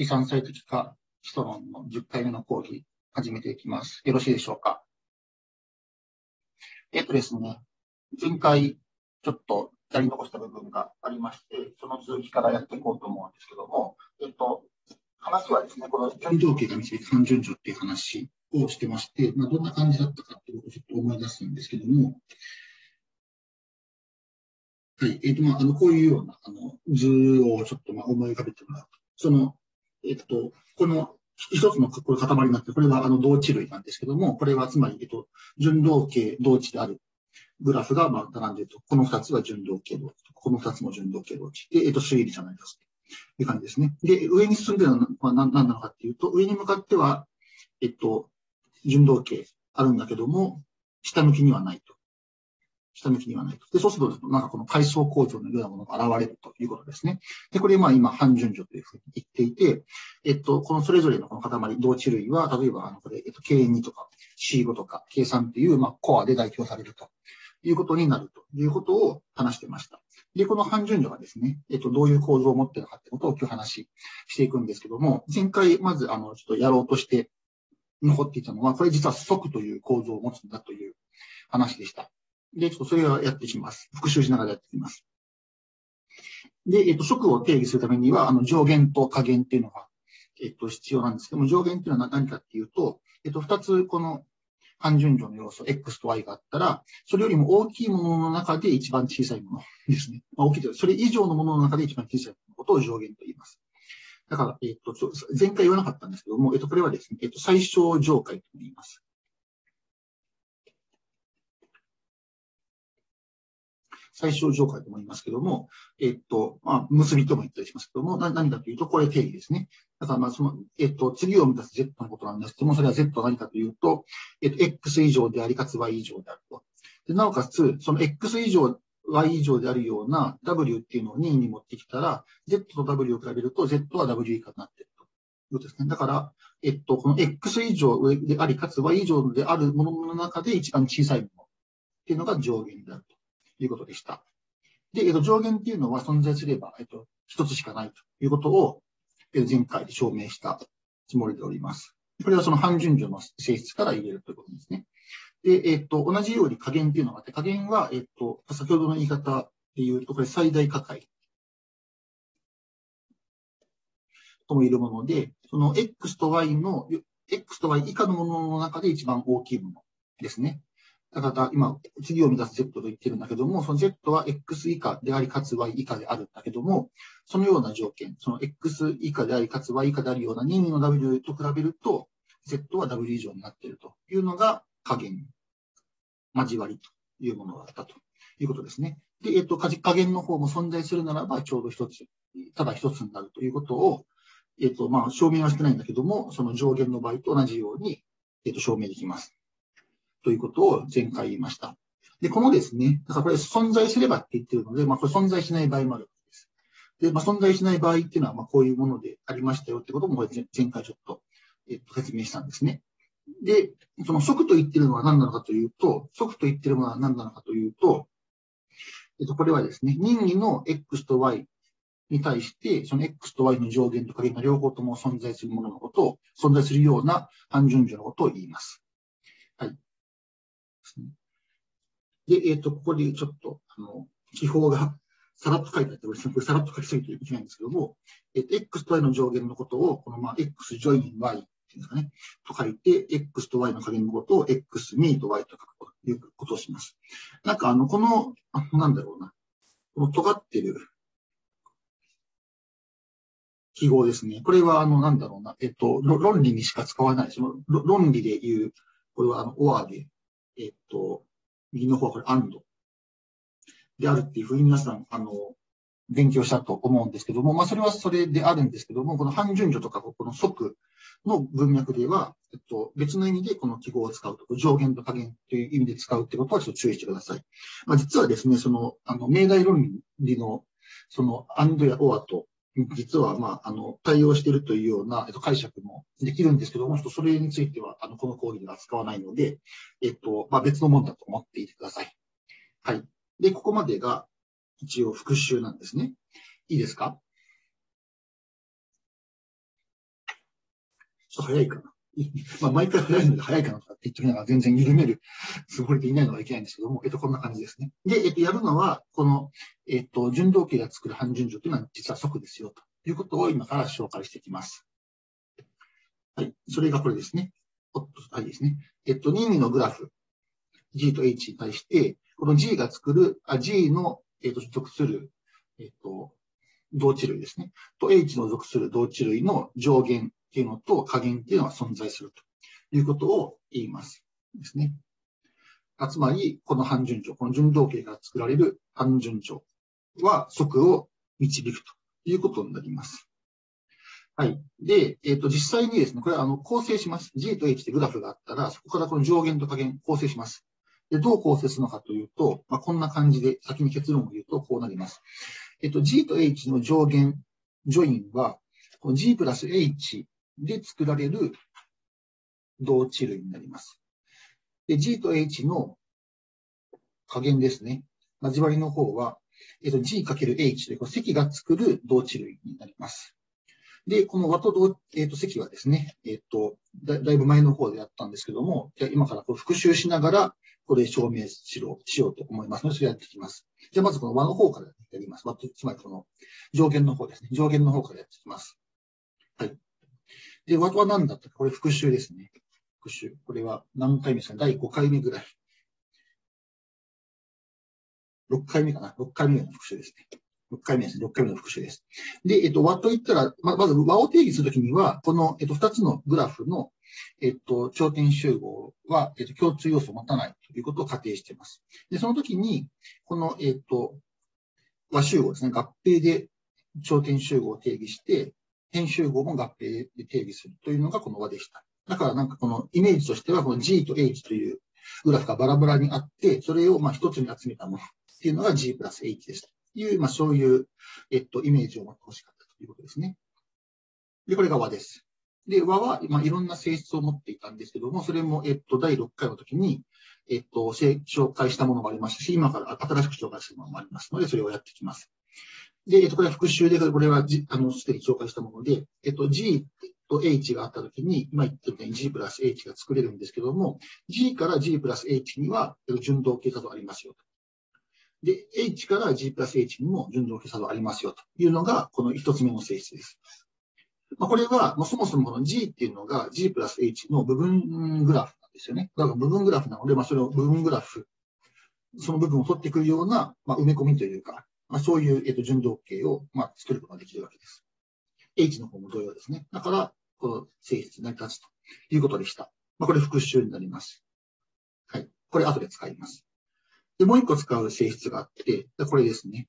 計算最適化基礎論の10回目の講義、始めていきます。よろしいでしょうか？えっとですね、前回ちょっとやり残した部分がありまして、その続きからやっていこうと思うんですけども、えっと、話はですね、この順条形が導く三順序っていう話をしてまして、まあ、どんな感じだったかっていうことをちょっと思い出すんですけども、はい。えっ、ー、と、まあ、あの、こういうような、あの、図をちょっと、まあ、思い浮かべてもらうと。その、えっ、と、この、一つのこれ塊になって、これはあの同値類なんですけども、これはつまり、えっと、順動形同値であるグラフがまあ並んでいると、この二つは順動形同値、この二つも順動形同値。で、えっと、推理じゃないですかという感じですね。で、上に進んでるのは何なのかっていうと、上に向かっては、えっと、順動形あるんだけども、下向きにはないと。下向きにはないと。で、そうすると、なんかこの階層構造のようなものが現れるということですね。で、これ、まあ今、半順序というふうに言っていて、えっと、このそれぞれのこの塊、同値類は、例えば、あの、これ、えっと、K2 とか C5 とか K3 っていう、まあ、コアで代表されるということになるということを話してました。で、この半順序がですね、えっと、どういう構造を持っているかってことを今日話していくんですけども、前回、まず、あの、ちょっとやろうとして残っていたのは、これ実は即という構造を持つんだという話でした。で、ちょっとそれをやっていきます。復習しながらやっていきます。で、えっと、色を定義するためには、あの、上限と下限っていうのが、えっと、必要なんですけども、上限っていうのは何かっていうと、えっと、二つこの半順序の要素、X と Y があったら、それよりも大きいものの中で一番小さいものですね。まあ、大きいというそれ以上のものの中で一番小さいことを上限と言います。だから、えっと、前回言わなかったんですけども、えっと、これはですね、えっと、最小上階と言います。最小上階とも言いますけども、えっと、まあ、結びとも言ったりしますけども、何かというと、これ定義ですね。だから、まあ、その、えっと、次を満たす Z のことなんですけども、それは Z は何かというと、えっと、X 以上であり、かつ Y 以上であると。でなおかつ、その X 以上、Y 以上であるような W っていうのを2位に持ってきたら、Z と W を比べると、Z は W 以下になっているということですね。だから、えっと、この X 以上であり、かつ Y 以上であるものの中で一番小さいものっていうのが上限であると。ということでした。で、えっと、上限っていうのは存在すれば、えっと、一つしかないということを、え前回で証明したつもりでおります。これはその半順序の性質から言えるということですね。で、えっと、同じように加減っていうのがあって、加減は、えっと、先ほどの言い方で言うと、これ最大価解とも言えるもので、その X と Y の、X と Y 以下のものの中で一番大きいものですね。だから、今、次を目指す Z と言ってるんだけども、その Z は X 以下であり、かつ Y 以下であるんだけども、そのような条件、その X 以下であり、かつ Y 以下であるような任意の W と比べると、Z は W 以上になっているというのが加減、交わりというものだったということですね。で、えっと、加減の方も存在するならば、ちょうど一つ、ただ一つになるということを、えっと、まあ、証明はしてないんだけども、その上限の場合と同じように、えっと、証明できます。ということを前回言いました。で、このですね、だからこれ存在すればって言ってるので、まあこれ存在しない場合もあるわけです。で、まあ存在しない場合っていうのは、まあこういうものでありましたよってこともこれ前回ちょっと、えっと、説明したんですね。で、その即と言ってるのは何なのかというと、即と言ってるものは何なのかというと、えっと、これはですね、任意の X と Y に対して、その X と Y の上限と下限が両方とも存在するもののことを、存在するような単順序のことを言います。はい。ですね。で、えっ、ー、と、ここでちょっと、あの、記法がさらっと書いてあって、これさらっと書きすぎていけないんですけども、えっ、ー、と、X と Y の上限のことを、このまあ、X ジョイン Y っていうんですかね、と書いて、X と Y の加減のことを X ミーと Y と書くということをします。なんかあの、この、なんだろうな、この尖ってる記号ですね。これはあの、なんだろうな、えっと、論理にしか使わない、その論理で言う、これはあの、オアでえっと、右の方はこれ、アンドであるっていうふうに皆さん、あの、勉強したと思うんですけども、まあ、それはそれであるんですけども、この半順序とか、この即の文脈では、えっと、別の意味でこの記号を使うと、上限と下限という意味で使うってことはちょっと注意してください。まあ、実はですね、その、あの、命題論理の、その、アンドやオアと実は、まあ、あの、対応しているというような、えっと、解釈もできるんですけども、ちょっとそれについては、あの、この講義では使わないので、えっと、まあ、別のもんだと思っていてください。はい。で、ここまでが、一応復習なんですね。いいですか？ちょっと早いかな。まあ、毎回早いので早いかなとかって言ってきながら全然緩めるつもりでいないのはいけないんですけども、えっと、こんな感じですね。で、えっと、やるのは、この、えっと、順動形が作る半順序というのは実は即ですよ、ということを今から紹介していきます。はい。それがこれですね。おっと、はいですね。えっと、任意のグラフ、G と H に対して、この G が作る、あ G の、えっと、属する、えっと、同値類ですね。と H の属する同値類の上限っていうのと下限っていうのが存在するということを言います。ですね。つまり、この半順序、この順動形から作られる半順序は速を導くということになります。はい。で、えっ、ー、と、実際にですね、これはあの構成します。G と H でグラフがあったら、そこからこの上限と下限構成します。で、どう構成するのかというと、まあ、こんな感じで先に結論を言うとこうなります。えっと、G と H の上限、ジョインは、この G プラス H で作られる同値類になります。で、G と H の加減ですね。交わりの方は、えっと、G×H という積が作る同値類になります。で、この和と同、えっ、と、積はですね、えっ、とだ、だいぶ前の方でやったんですけども、じゃ今からこう復習しながら、これ証明しろ、しようと思いますので、それやっていきます。じゃあ、まずこの和の方からやります。和とつまりこの上限の方ですね。上限の方からやっていきます。で、和は何だったか、これ復習ですね。復習。これは何回目ですか第5回目ぐらい。6回目かな ?6 回目の復習ですね。6回目ですね。6回目の復習です。で、えっと、和と言ったら、ままず和を定義するときには、この、えっと、2つのグラフの、えっと、頂点集合は、えっと、共通要素を持たないということを仮定しています。で、その時に、この、えっと、和集合ですね。合併で頂点集合を定義して、変集合も合併で定義するというのがこの和でした。だからなんかこのイメージとしては、この G と H というグラフがバラバラにあって、それをまあ一つに集めたものっていうのが G プラス H です。いう、まあ、そういう、えっと、イメージを持ってほしかったということですね。で、これが和です。で、和は、まあ、いろんな性質を持っていたんですけども、それも、えっと、第6回の時に、えっと、紹介したものもありましたし、今から新しく紹介するものもありますので、それをやっていきます。で、えっと、これは復習で、これはじ、あの、すでに紹介したもので、えっと、G と H があったときに、今言ったように G プラス H が作れるんですけども、G から G プラス H には、順動計画がありますよ。で、H から G プラス H にも順動作動ありますよというのが、この一つ目の性質です。まあ、これは、もうそもそもこの G っていうのが G プラス H の部分グラフなんですよね。だから部分グラフなので、まあ、それを部分グラフ、その部分を取ってくるような、まあ、埋め込みというか、まあ、そういう、えっと、順動形を、まあ、作ることができるわけです。H の方も同様ですね。だから、この性質成り立つということでした。まあ、これ復習になります。はい。これ後で使います。で、もう一個使う性質があって、これですね。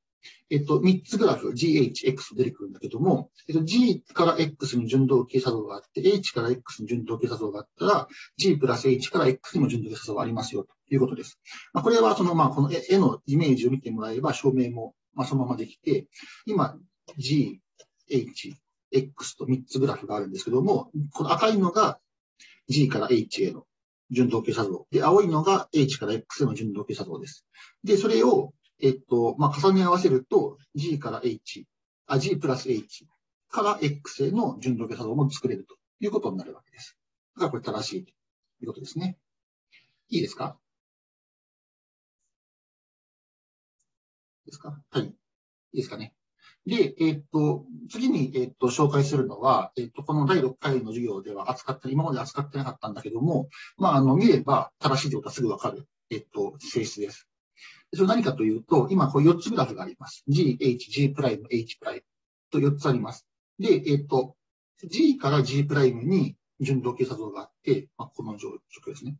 えっと、三つグラフ、GH、X 出てくるんだけども、えっと、G から X に順動形作動があって、H から X に順動形作動があったら、G プラス H から X にも順動形作動がありますよということです。まあ、これはその、まあ、この絵のイメージを見てもらえば証明も、まあ、そのままできて、今、G、H、X と三つグラフがあるんですけども、この赤いのが G から H への順動形作動。で、青いのが H から X への順動形作動です。で、それを、えっと、まあ、重ね合わせると、G から H、あ、G プラス H から X への順動形作動も作れるということになるわけです。だからこれ正しいということですね。いいですか？ですか？はい。いいですかね。で、えっと、次に、えっと、紹介するのは、えっと、この第6回の授業では扱って、今まで扱ってなかったんだけども、まあ、あの、見れば正しいということはすぐわかる、えっと、性質です。それ何かというと、今、こう4つグラフがあります。G、H、G プライム、H プライムと4つあります。で、えっと、G から G プライムに順動形作動があって、まあ、この状況ですね。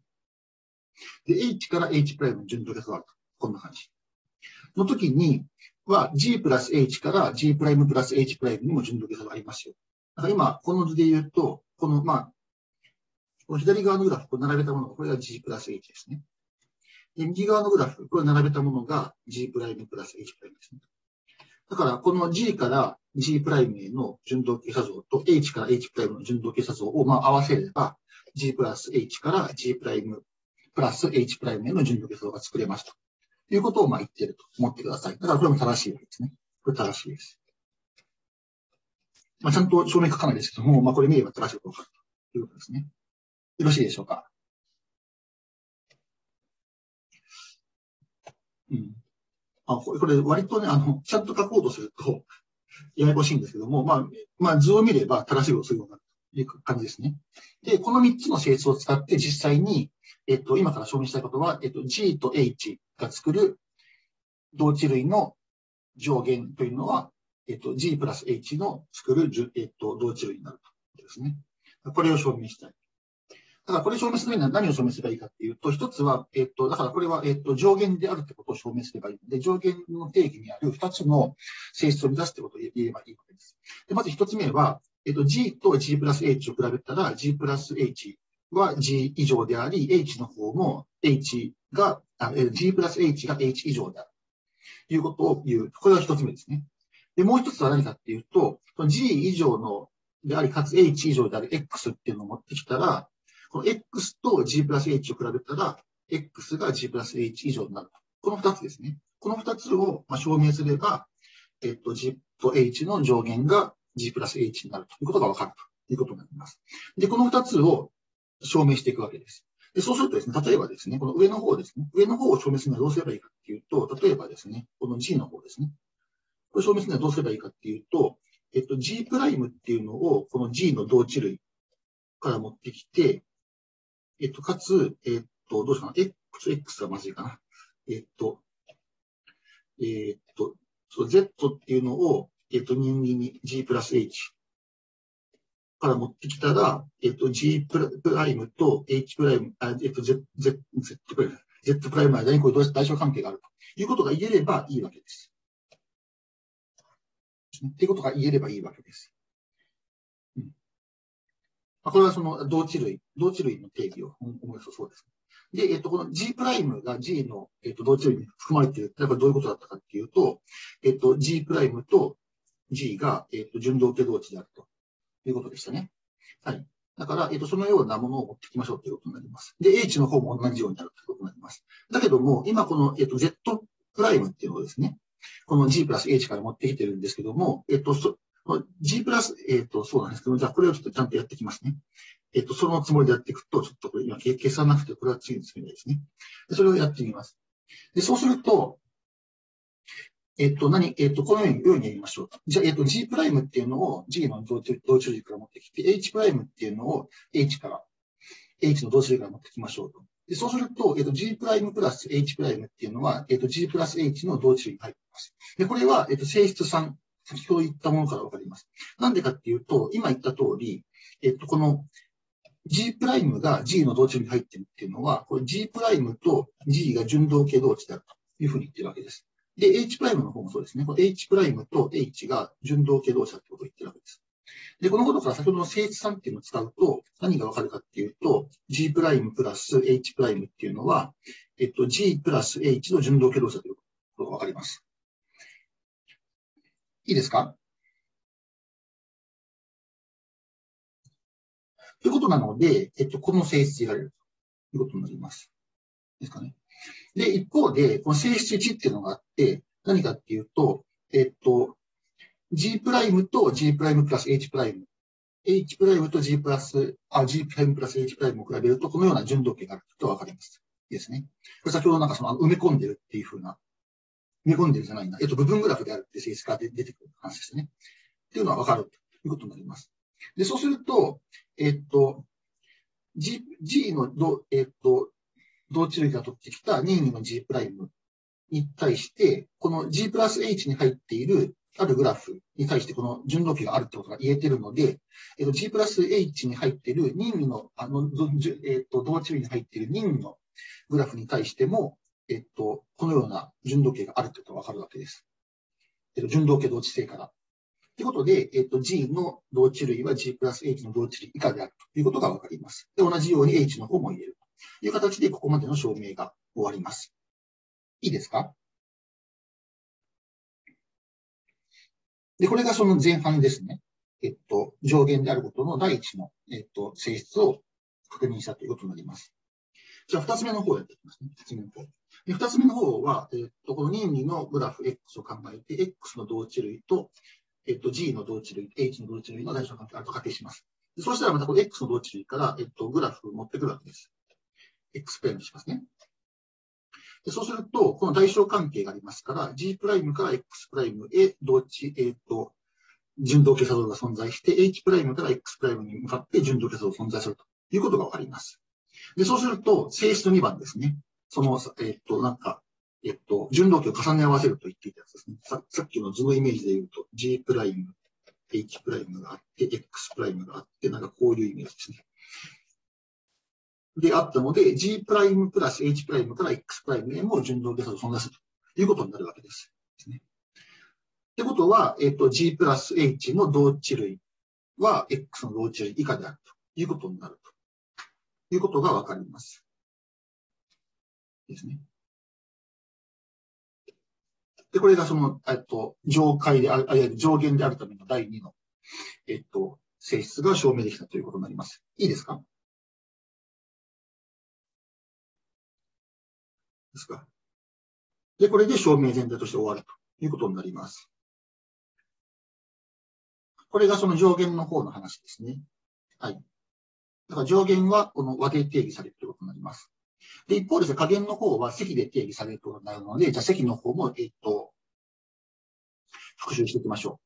で、H から H プライムに順動形作動があると。こんな感じ。の時に、は G プラス H から G プライムプラス H プライムにも順動差がありますよ。だから今、この図で言うと、この、まあ、左側のグラフ、こ並べたものが、これが G プラス H ですね。で、右側のグラフ、これ並べたものが G プライムプラス H プライムですね。だから、この G から G プライムへの順動形作像と H から H プライムの順動形作像をまあ合わせれば、G プラス H から G プライムプラス H プライムへの順動形作像が作れますと。ということをまあ言っていると思ってください。だからこれも正しいわけですね。これ正しいです。まあ、ちゃんと証明書かないですけども、まあ、これ見れば正しいことかるということですね。よろしいでしょうか？うん。あ、これ、割とね、あの、ちゃんと書こうとすると、ややこしいんですけども、まあ、まあ、図を見れば正しいことするようになるという感じですね。で、この3つの性質を使って実際に、えっと、今から証明したいことは、えっと、G と H が作る同値類の上限というのは、えっと、G プラス H の作る、えっと、同値類になるということですね。これを証明したい。ただこれ証明するには何を証明すればいいかっていうと、一つは、えっと、だからこれは、えっと、上限であるってことを証明すればいいので、上限の定義にある二つの性質を満たすってことを言えばいいわけです。で、まず一つ目は、えっと、G と G プラス H を比べたら、G プラス H は G 以上であり、H の方も H が、G プラス H が H 以上である。ということを言う。これが一つ目ですね。で、もう一つは何かっていうと、G 以上のであり、かつ H 以上である X っていうのを持ってきたら、この X と G プラス H を比べたら、X が G プラス H 以上になる。この二つですね。この二つを証明すれば、えっと、G と H の上限が G プラス H になるということがわかるということになります。で、この二つを証明していくわけです。で、そうするとですね、例えばですね、この上の方ですね、上の方を証明するにはどうすればいいかっていうと、例えばですね、この G の方ですね。これ証明するにはどうすればいいかっていうと、えっと、G プライムっていうのを、この G の同値類から持ってきて、えっと、かつ、えっと、どうしようかな？X、X はまずいかな。えっと、えっと、そ Z っていうのを、えっと、人間に G プラス H から持ってきたら、えっと、G プライムと H プライム、あえっと、Z、Z、Z プライム、Z プライムの間にこれ対象関係があるということが言えればいいわけです。っていうことが言えればいいわけです。うんこれはその同値類、同値類の定義を思い出すそうです。で、えっと、この G プライムが G の、えっと、同値類に含まれている。だからどういうことだったかっていうと、えっと、G プライムと G が、えっと、順同系同値であるということでしたね。はい。だから、えっと、そのようなものを持ってきましょうということになります。で、H の方も同じようになるということになります。だけども、今この、えっと、Z プライムっていうのをですね、この G プラス H から持ってきてるんですけども、えっと、そ G プラス、えっ、と、そうなんですけど、じゃあこれをちょっとちゃんとやっていきますね。えっ、と、そのつもりでやっていくと、ちょっとこれ今計算なくて、これは次に進みたいですね。それをやってみます。で、そうすると、えっ、と、何、えっ、と、このようにようにやりましょう。じゃあ、えっ、と、G プライムっていうのを G の同調同調軸から持ってきて、H プライムっていうのを H から、H の同調軸から持ってきましょうと。でそうすると、えっ、と、G プライムプラス H プライムっていうのは、えっ、と、G プラス H の同値に入っています。で、これは、えっ、と、性質3先ほど言ったものからわかります。なんでかっていうと、今言った通り、えっと、この G プライムが G の同値に入ってるっていうのは、これ G プライムと G が順同系同値であるというふうに言ってるわけです。で、H プライムの方もそうですね。これ H プライムと H が順同系同値だってことを言ってるわけです。で、このことから先ほどの性質3っていうのを使うと、何がわかるかっていうと、G プライムプラス H プライムっていうのは、えっと、G プラス H の順同系同値だということがわかります。いいですか？ということなので、えっと、この性質が得られるということになります。ですかね？で、一方で、この性質1っていうのがあって、何かっていうと、えっと、G プライムと G プライムプラス H プライム。H プライムと G プラス、あ、G プライムプラス H プライムを比べると、このような順度形があるとわかります。ですね。これ先ほどなんかその埋め込んでるっていうふうな、埋め込んでるじゃないな。えっと、部分グラフであるって性質が出てくる話ですね。っていうのはわかるということになります。で、そうすると、えっと、G、G のど、えっと、同値類が取ってきた任意の G プライムに対して、この G プラス H に入っているあるグラフに対してこの順動期があるってことが言えてるので、えっと、G プラス H に入っている任意の、あの、えっと、同値類に入っている任意のグラフに対しても、えっと、このような順動形があるってことがわかるわけです。えっと、順動形同値性から。ということで、えっと、G の同値類は G プラス H の同値類以下であるということがわかります。で、同じように H の方も言えるという形で、ここまでの証明が終わります。いいですか？で、これがその前半ですね。えっと、上限であることの第一の、えっと、性質を確認したということになります。じゃあ、二つ目の方をやっていきますね。二つ目の方。二つ目の方は、えっと、この任意のグラフ X を考えて、X の同値類と、えっと、G の同値類、H の同値類の大小関係あると仮定します。そうしたらまたこの X の同値類から、えっと、グラフを持ってくるわけです。X プライムしますね。でそうすると、この代償関係がありますから、G プライムから X プライムへ同値、えっと、順動系作動が存在して、H プライムから X プライムに向かって順動系作動が存在するということがわかります。で、そうすると、性質2番ですね。その、えっと、なんか、えっと、順動機を重ね合わせると言っていたやつですね。ささっきの図のイメージで言うと、G プライム、H プライムがあって、X プライムがあって、なんかこういうイメージですね。であったので、G プライムプラス H プライムから X プライムへも順動下差を存在するということになるわけです。ですね。ってことは、えっと、G プラス H の同値類は X の同値類以下であるということになるということがわかります。ですね。で、これがその、えっと、上階である、あるいは上限であるための第2の、えっと、性質が証明できたということになります。いいですか？ですかで、これで証明全体として終わるということになります。これがその上限の方の話ですね。はい。だから上限はこの和で定義されるということになります。で、一方ですね、加減の方は積で定義されることになるので、じゃあ積の方も、えっと、復習していきましょ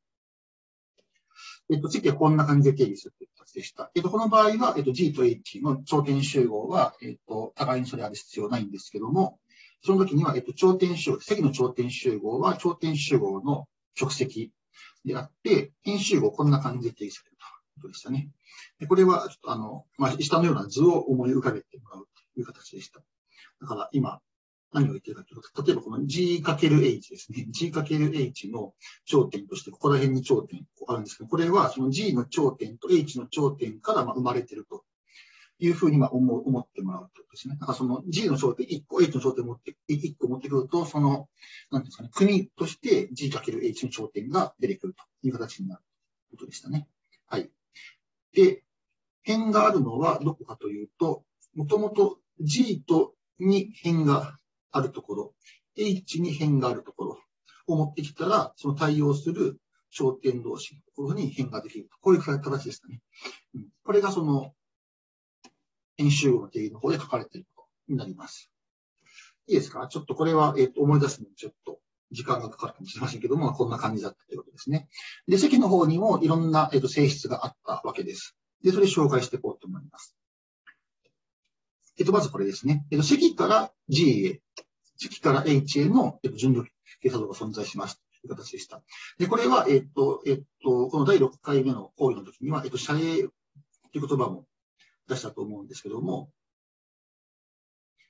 う。えっと、積はこんな感じで定義するという形でした。えっと、この場合は、えっと、G と H の頂点集合は、えっと、互いにそれある必要ないんですけども、その時には、えっと、頂点集合、積の頂点集合は頂点集合の直積であって、変集合こんな感じで定義されるということでしたね。でこれは、あの、まあ、下のような図を思い浮かべてもらうという形でした。だから今、何を言ってるかというと、例えばこの G×H ですね。G×H の頂点として、ここら辺に頂点あるんですけど、これはその G の頂点と H の頂点からまあ生まれてるというふうにま思思ってもらうとですね。だからその G の頂点1個、H の頂点を持って、1個持ってくると、その、なんですかね、国として G×H の頂点が出てくるという形になるということでしたね。はい。で、辺があるのはどこかというと、もともと G とに辺があるところ、H に辺があるところを持ってきたら、その対応する焦点同士のところに辺ができると。こういう形でしたね。うん、これがその、編集語の定義の方で書かれていることになります。いいですか？ちょっとこれは、えっ、と、思い出すのにちょっと時間がかかるかもしれませんけども、こんな感じだったということですね。で、積の方にもいろんな、えっ、と性質があったわけです。で、それ紹介していこうと思います。えっと、まずこれですね。えっと、積から G へ、積から H への、えっと、順度計算度が存在しますという形でした。で、これは、えっと、えっと、この第6回目の講義の時には、えっと、謝礼という言葉も出したと思うんですけども、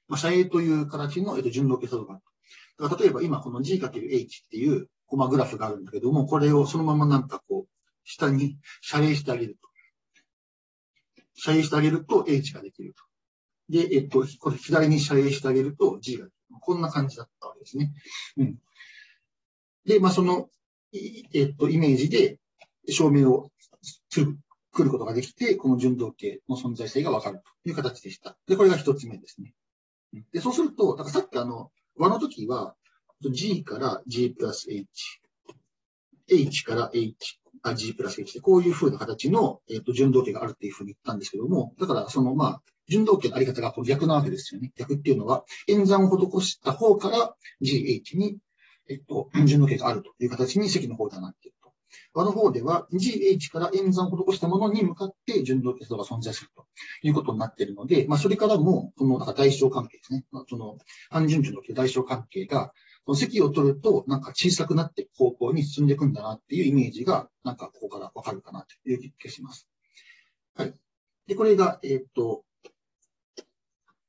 まあ、謝礼という形の、えっと、順度計算度がある。だから例えば今この G×H っていうコマグラフがあるんだけども、これをそのままなんかこう、下に謝礼してあげると。謝礼してあげると H ができると。で、えっと、これ左に遮影してあげると G が、こんな感じだったわけですね。うん。で、まあ、その、えっと、イメージで証明をする、来ることができて、この順動形の存在性がわかるという形でした。で、これが一つ目ですね。で、そうすると、だからさっきあの、和の時は、G から G プラス H、H から H、あ G プラス H で、こういう風な形の、えっと、順動形があるっていうふうに言ったんですけども、だから、その、まあ、順動形のあり方がこう逆なわけですよね。逆っていうのは、演算を施した方から GH に、えっと、順動形があるという形に積の方ではなっていると。和の方では GH から演算を施したものに向かって順動形が存在するということになっているので、まあ、それからも、この、なんか代償関係ですね。まあ、その、半順順の代償関係が、この積を取ると、なんか小さくなって方向に進んでいくんだなっていうイメージが、なんかここからわかるかなという気がします。はい。で、これが、えっ、と、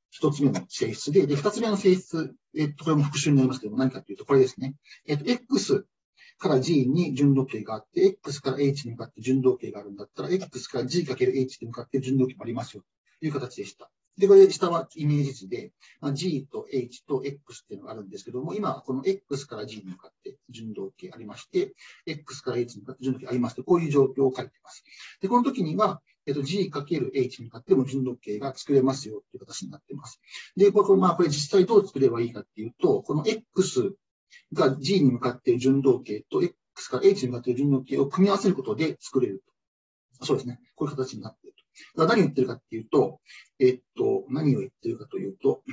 一つ目の性質で、で、二つ目の性質、えっと、これも復習になりますけども、何かというと、これですね。えっと、X から G に順動形があって、X から H に向かって順動形があるんだったら、X から G×H に向かって順動形もありますよ、という形でした。で、これ下はイメージ図で、まあ、G と H と X っていうのがあるんですけども、今、この X から G に向かって順動形ありまして、X から H に向かって順動形ありますと、こういう状況を書いています。で、この時には、えっと、G×H に向かっても順動形が作れますよっていう形になっています。で、これ、まあ、これ実際どう作ればいいかっていうと、この X が G に向かっている順動形と X から H に向かっている順動形を組み合わせることで作れると。そうですね。こういう形になっていると。だから何を言ってるかっていうと、えっと、何を言ってるかというと、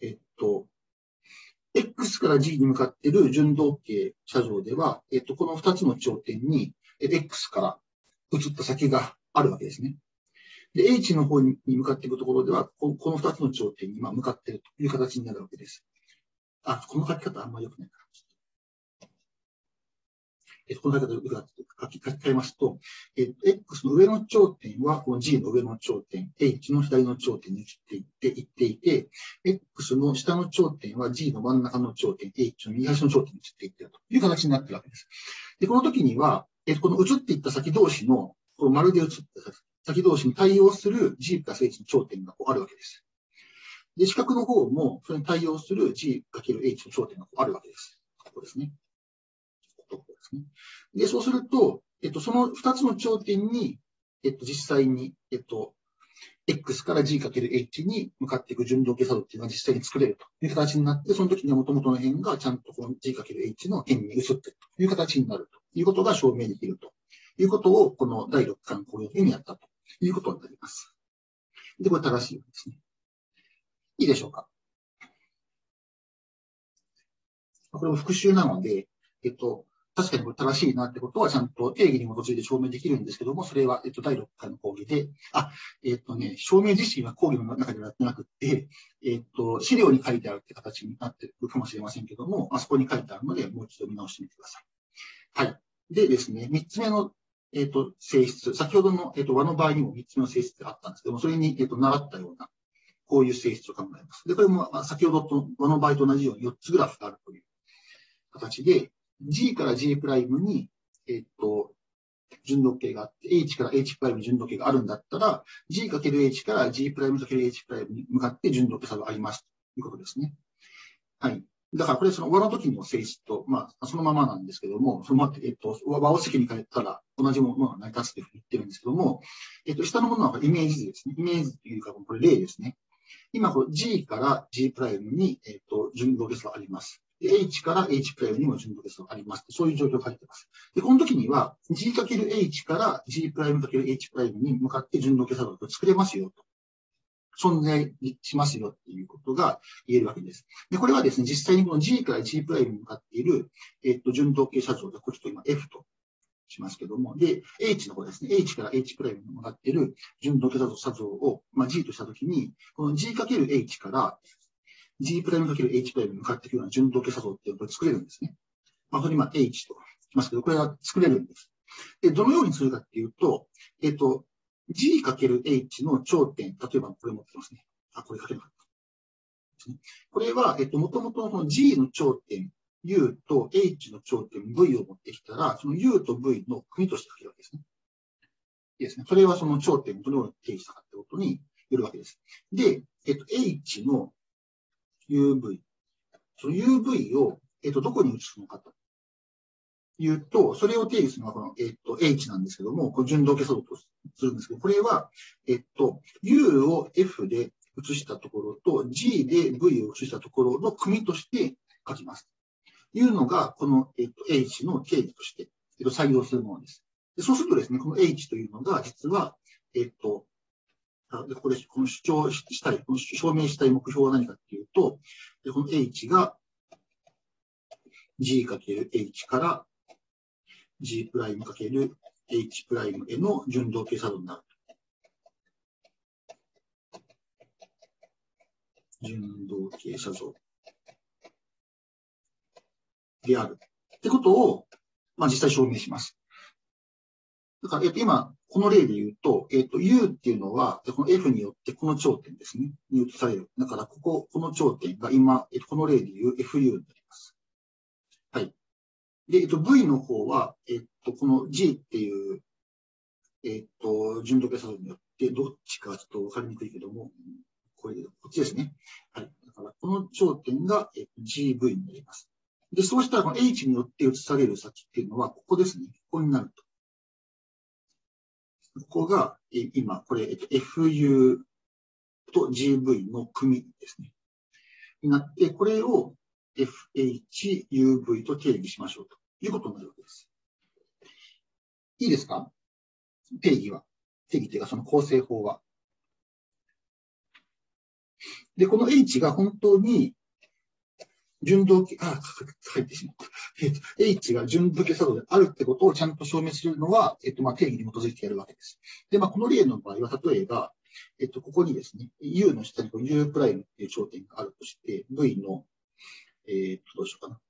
えっと、X から G に向かっている順動径車上では、えっと、この2つの頂点に、X から移った先があるわけですね。で、H の方に向かっていくところでは、この2つの頂点に向かっているという形になるわけです。あ、この書き方あんまり良くないかな。えっと、この書き方を書き換えますと、えっと、X の上の頂点は、この G の上の頂点、H の左の頂点に移っていって、いっていて、X の下の頂点は G の真ん中の頂点、H の右端の頂点に移っていってるという形になっているわけです。で、この時には、えっと、この移っていった先同士の、この丸で移った先同士に対応する G プラス H の頂点がこうあるわけです。で、四角の方も、それに対応する G×H の頂点があるわけです。ここですね。ここですね。で、そうすると、えっと、その2つの頂点に、えっと、実際に、えっと、X から G×H に向かっていく順動計作動っていうのは実際に作れるという形になって、その時には元々の辺がちゃんとこの G×H の辺に移っているという形になるということが証明できるということを、この第6巻考慮にやったということになります。で、これ正しいわけですね。いいでしょうか？これも復習なので、えっと、確かにこれ正しいなってことはちゃんと定義に基づいて証明できるんですけども、それは、えっと、第6回の講義で、あ、えっとね、証明自身は講義の中ではやってなくて、えっと、資料に書いてあるって形になってるかもしれませんけども、あそこに書いてあるので、もう一度見直してみてください。はい。でですね、3つ目の、えっと、性質、先ほどの、えっと、和の場合にも3つ目の性質があったんですけども、それに、えっと、習ったような、こういう性質を考えます。で、これも、先ほどと和の場合と同じように4つグラフがあるという形で、G から G' プライムに、えっと、順動径があって、H から H' に順動径があるんだったら、G×H から G'×H' プライムに向かって順動径差がありますということですね。はい。だからこれその和の時の性質と、まあ、そのままなんですけども、そのまま、えっと、和を積に変えたら同じものが成り立つというふうに言ってるんですけども、えっと、下のものはイメージ図ですね。イメージというか、これ例ですね。今、G から G' に、えっと、順動結があります。H から H' プライムにも順動結があります。そういう状況を書いてます。で、この時には G×H から G プライム ×H プライムに向かって順動結が作れますよと。存在しますよっていうことが言えるわけです。で、これはですね、実際にこの G から G' プライムに向かっている、えっと、順動形写像で、これちょっと今 F としますけども、で、H の方ですね、H から H' プライムに向かっている順動形写像を、まあ、G としたときに、この G×H から G プライム ×H プライムに向かっていくような順動形写像っていうのを作れるんですね。まあ、これ今 H としますけど、これは作れるんです。で、どのようにするかっていうと、えっと、G×H の頂点、例えばこれ持ってますね。あ、これ書けなかった。これは、えっと、もともとの G の頂点、U と H の頂点 V を持ってきたら、その U と V の組として書けるわけですね。いいですね。それはその頂点をどのように定義したかってことによるわけです。で、えっと、H の UV。その UV を、えっと、どこに移すのかというと、それを定義するのはこの、えっと、H なんですけども、これ順動消そうとするんですけど、これは、えっと、U を F で移したところと G で V を移したところの組として書きます。というのが、この、えっと、H の定義として、えっと、採用するものです。でそうするとですね、この H というのが、実は、えっと、ここでこの主張したい、この証明したい目標は何かっていうと、でこの H が G×H から G'×H' への順動計作動になる。順動計作像である。ってことを、まあ、実際証明します。だから、えっと、今、この例で言うと、えっと、U っていうのは、この F によってこの頂点ですね、に移される。だから、ここ、この頂点が今、えっと、この例で言う FU になります。はい。で、えっと、V の方は、えっと、この G っていう、えっと、順動計算によって、どっちかちょっとわかりにくいけども、これで、こっちですね。はい。だから、この頂点が、えっと、GV になります。で、そうしたら、この H によって移される先っていうのは、ここですね。ここになると。ここが、今、これ、FU と GV の組ですね。になって、これを FHUV と定義しましょうということになるわけです。いいですか？定義は、定義というかその構成法は。で、この H が本当に純度計、あ、入ってしまった。えっと、H が純度計作動であるってことをちゃんと証明するのは、えっと、まあ、定義に基づいてやるわけです。で、まあ、この例の場合は、例えば、えっと、ここにですね、U の下にこの U プライムっていう頂点があるとして、V の、えっと、どうしようかな。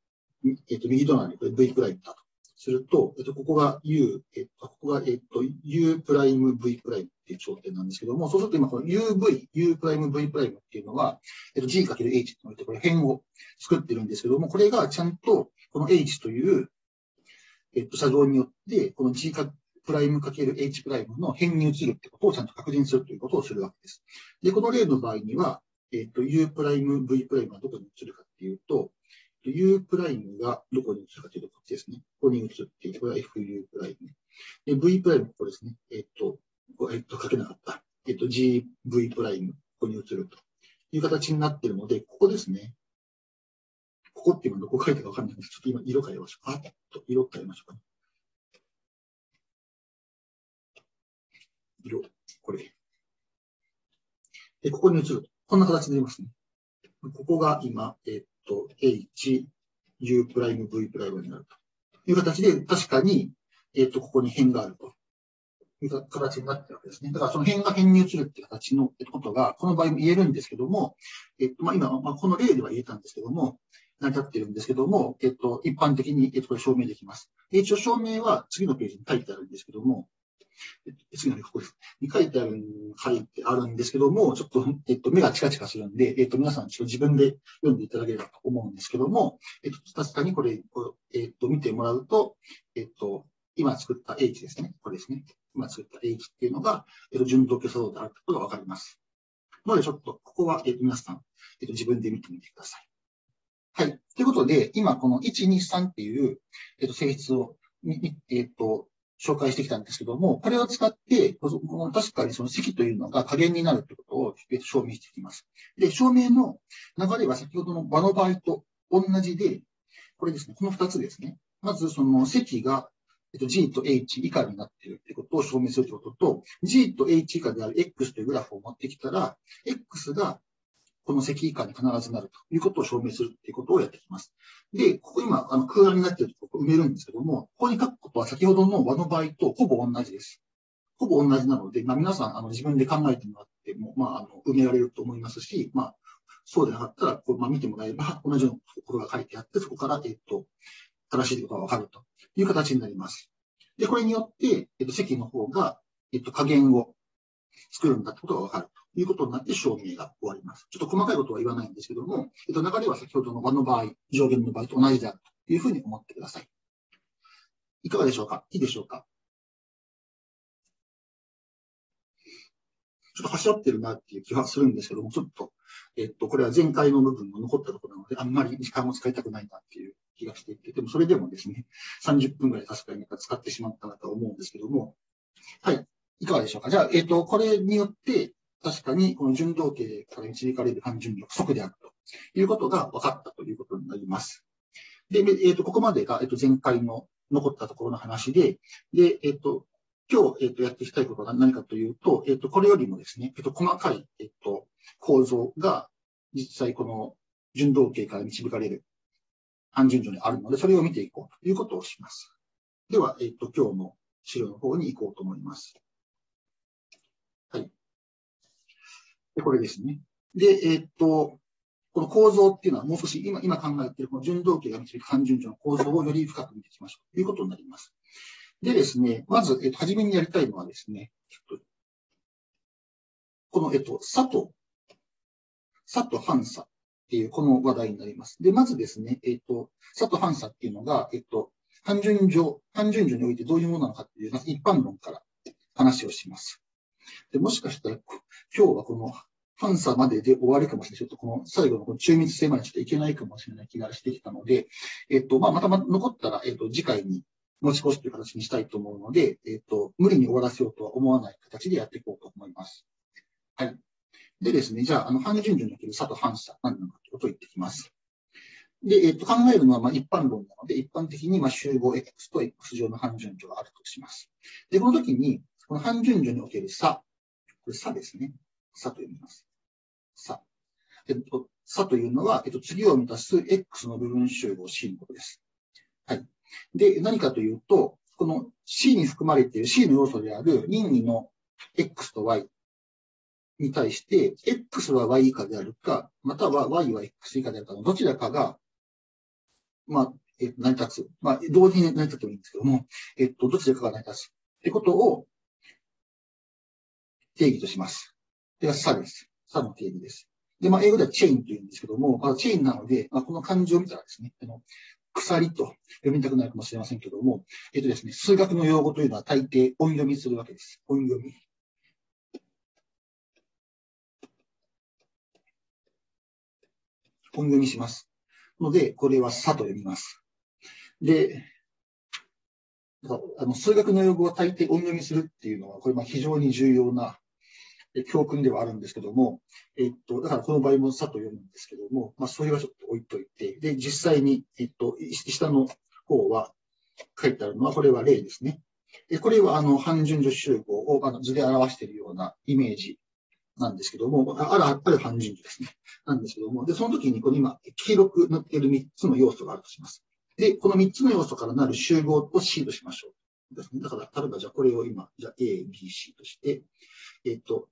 えっと、右隣にこれ V プライムだと。すると、えっと、ここが U、えっと、ここが、えっと、U プライム V プライムっていう頂点なんですけども、そうすると今この UV、U プライム V プライムっていうのは、えっと、G かける H ってのってこれ辺を作ってるんですけども、これがちゃんとこの H という、えっと、作動によって、この G かプライムかける H プライムの辺に移るってことをちゃんと確認するということをするわけです。で、この例の場合には、えっと、U プライム V プライムはどこに移るかっていうと、U プライムがどこに移るかというと、こっちですね。ここに移っていて、これは FU プライム。で、V プライム、ここですね。えっと、えっと、書けなかった。えっと、GV プライム、ここに移るという形になっているので、ここですね。ここって今どこ書いてかわかんないんです。ちょっと今色変えましょうか。あっと、色変えましょうかね。色、これ。で、ここに移ると。こんな形で出ますね。ここが今、えっと、H、U プライム、V プライムになるという形で、確かに、えっと、ここに辺があるという形になってるわけですね。だからその辺が辺に移るっていう形のことが、この場合も言えるんですけども、えっと、まあ、今、まあ、この例では言えたんですけども、成り立ってるんですけども、えっと、一般的に、えっと、これ証明できます。一応証明は次のページに書いてあるんですけども、次のここです。に書いてある、書いてあるんですけども、ちょっと、えっと、目がチカチカするんで、えっと、皆さんちょっと自分で読んでいただければと思うんですけども、えっと、確かにこれ、えっと、見てもらうと、えっと、今作った H ですね。これですね。今作った H っていうのが、えっと、純同居作動であることがわかります。ので、ちょっと、ここは、えっと、皆さん、えっと、自分で見てみてください。はい。ということで、今、この1、2、3っていう、えっと、性質を、えっと、紹介してきたんですけども、これを使って、確かにその積というのが加減になるということを証明していきます。で、証明の流れは先ほどの場の場合と同じで、これですね、この2つですね。まず、その積が G と H 以下になっているということを証明するということと、G と H 以下である X というグラフを持ってきたら、X がこの積以下に必ずなるということを証明するということをやってきます。で、ここ今、あの空欄になっているところを埋めるんですけども、ここに書くことは先ほどの和の場合とほぼ同じです。ほぼ同じなので、まあ、皆さんあの自分で考えてもらっても、まあ、あの埋められると思いますし、まあ、そうでなかったら、こうまあ、見てもらえば、同じようなところが書いてあって、そこから、えっと、正しいことがわかるという形になります。で、これによって、えっと、積の方が、えっと、加減を作るんだってことがわかると。いうことになって証明が終わります。ちょっと細かいことは言わないんですけども、えっと、流れは先ほどの和の場合、上限の場合と同じであるというふうに思ってください。いかがでしょうか？いいでしょうか？ちょっと端折ってるなっていう気はするんですけども、ちょっと、えっと、これは前回の部分の残ったところなので、あんまり時間を使いたくないなっていう気がしていて、でもそれでもですね、30分ぐらい確かに使ってしまったなと思うんですけども、はい。いかがでしょうか？じゃあ、えっ、と、これによって、確かにこの順動形から導かれる単純力則であるということが分かったということになります。で、えっ、ー、と、ここまでが、えっ、ー、と、前回の残ったところの話で、で、えっ、ー、と、今日、えっ、と、やっていきたいことは何かというと、えっ、と、これよりもですね、えっ、と、細かい、えっ、と、構造が実際この順動形から導かれる単純序にあるので、それを見ていこうということをします。では、えっ、と、今日の資料の方に行こうと思います。で、これですね。で、え、っと、この構造っていうのはもう少し今、今考えているこの順動形が導く単純序の構造をより深く見ていきましょうということになります。でですね、まず、えっと、初めにやりたいのはですね、この、えっと、佐藤、佐藤半佐っていうこの話題になります。で、まずですね、えっと、佐藤半佐っていうのが、えっと、単純序、単純序においてどういうものなのかっていう一般論から話をします。で、もしかしたら、今日はこの半差までで終わりかもしれない。ちょっとこの最後のこの中密性までちょっといけないかもしれない気がしてきたので、えっと、まあ、また残ったら、えっと、次回に持ち越しという形にしたいと思うので、えっと、無理に終わらせようとは思わない形でやっていこうと思います。はい。でですね、じゃあ、あの、半順序における差と反差、何なのかということを言ってきます。で、えっと、考えるのは、まあ、一般論なので、一般的に、まあ、集合 X と X 上の半順序があるとします。で、この時に、この半順序における差。これ差ですね。差と読みます。差。えっと、差というのは、えっと、次を満たす X の部分集合 C のことです。はい。で、何かというと、この C に含まれている C の要素である任意の X と Y に対して、X は Y 以下であるか、または Y は X 以下であるかのどちらかが、まあ、えっと、成り立つ。まあ、同時に成り立ってもいいんですけども、えっと、どちらかが成り立つ。ってことを定義とします。では、差です。差の定義です。で、まあ、英語ではチェーンと言うんですけども、まあ、チェーンなので、まあ、この漢字を見たらですね、あの、鎖と読みたくなるかもしれませんけども、えっとですね、数学の用語というのは大抵音読みするわけです。音読み。音読みします。ので、これはさと読みます。で、あの数学の用語を大抵音読みするっていうのは、これまあ非常に重要な教訓ではあるんですけども、えっと、だからこの場合もさと読むんですけども、まあそれはちょっと置いといて、で、実際に、えっと、下の方は書いてあるのは、これは例ですね。で、これはあの、半順序集合をあの図で表しているようなイメージなんですけども、ある、ある半順序ですね。なんですけども、で、その時にこの今、黄色く塗っている3つの要素があるとします。で、この3つの要素からなる集合を C としましょう。ですね。だから、例えばじゃあこれを今、じゃあ A、B、C として、えっ、と、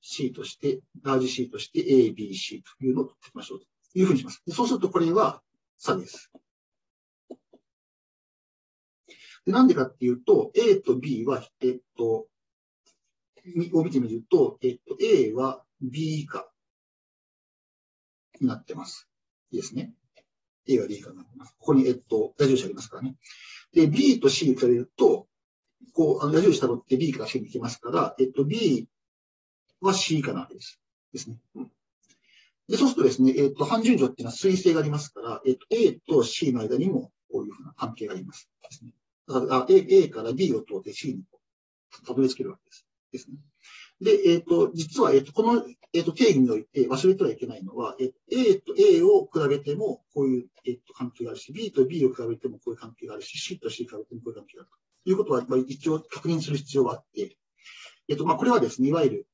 C として、ラージ C として A、B、C というのを取っていきましょうというふうにします。そうするとこれは差です。なんでかっていうと、A と B は、えっと、を見てみると、えっと、A は B 以下になってます。いいですね。A は B 以下になってます。ここに、えっと、矢印ありますからね。で、B と C を比べると、こう、あの矢印たどって B から C に行きますから、えっと、B は C 以下なわけです。ですね。で、そうするとですね、えっ、と、半順序っていうのは水星がありますから、えっ、と、A と C の間にもこういうふうな関係があります。ですね。だから、A, A から B を通って C にたどり着けるわけです。ですね。で、えっ、と、実は、えっ、と、この、えっ、と、定義において忘れてはいけないのは、えっ、と、A と A を比べてもこういう、えっ、と、関係があるし、B と B を比べてもこういう関係があるし、C と C を比べてもこういう関係があるということは、まあ、一応確認する必要があって、えっ、と、まあ、これはですね、いわゆる、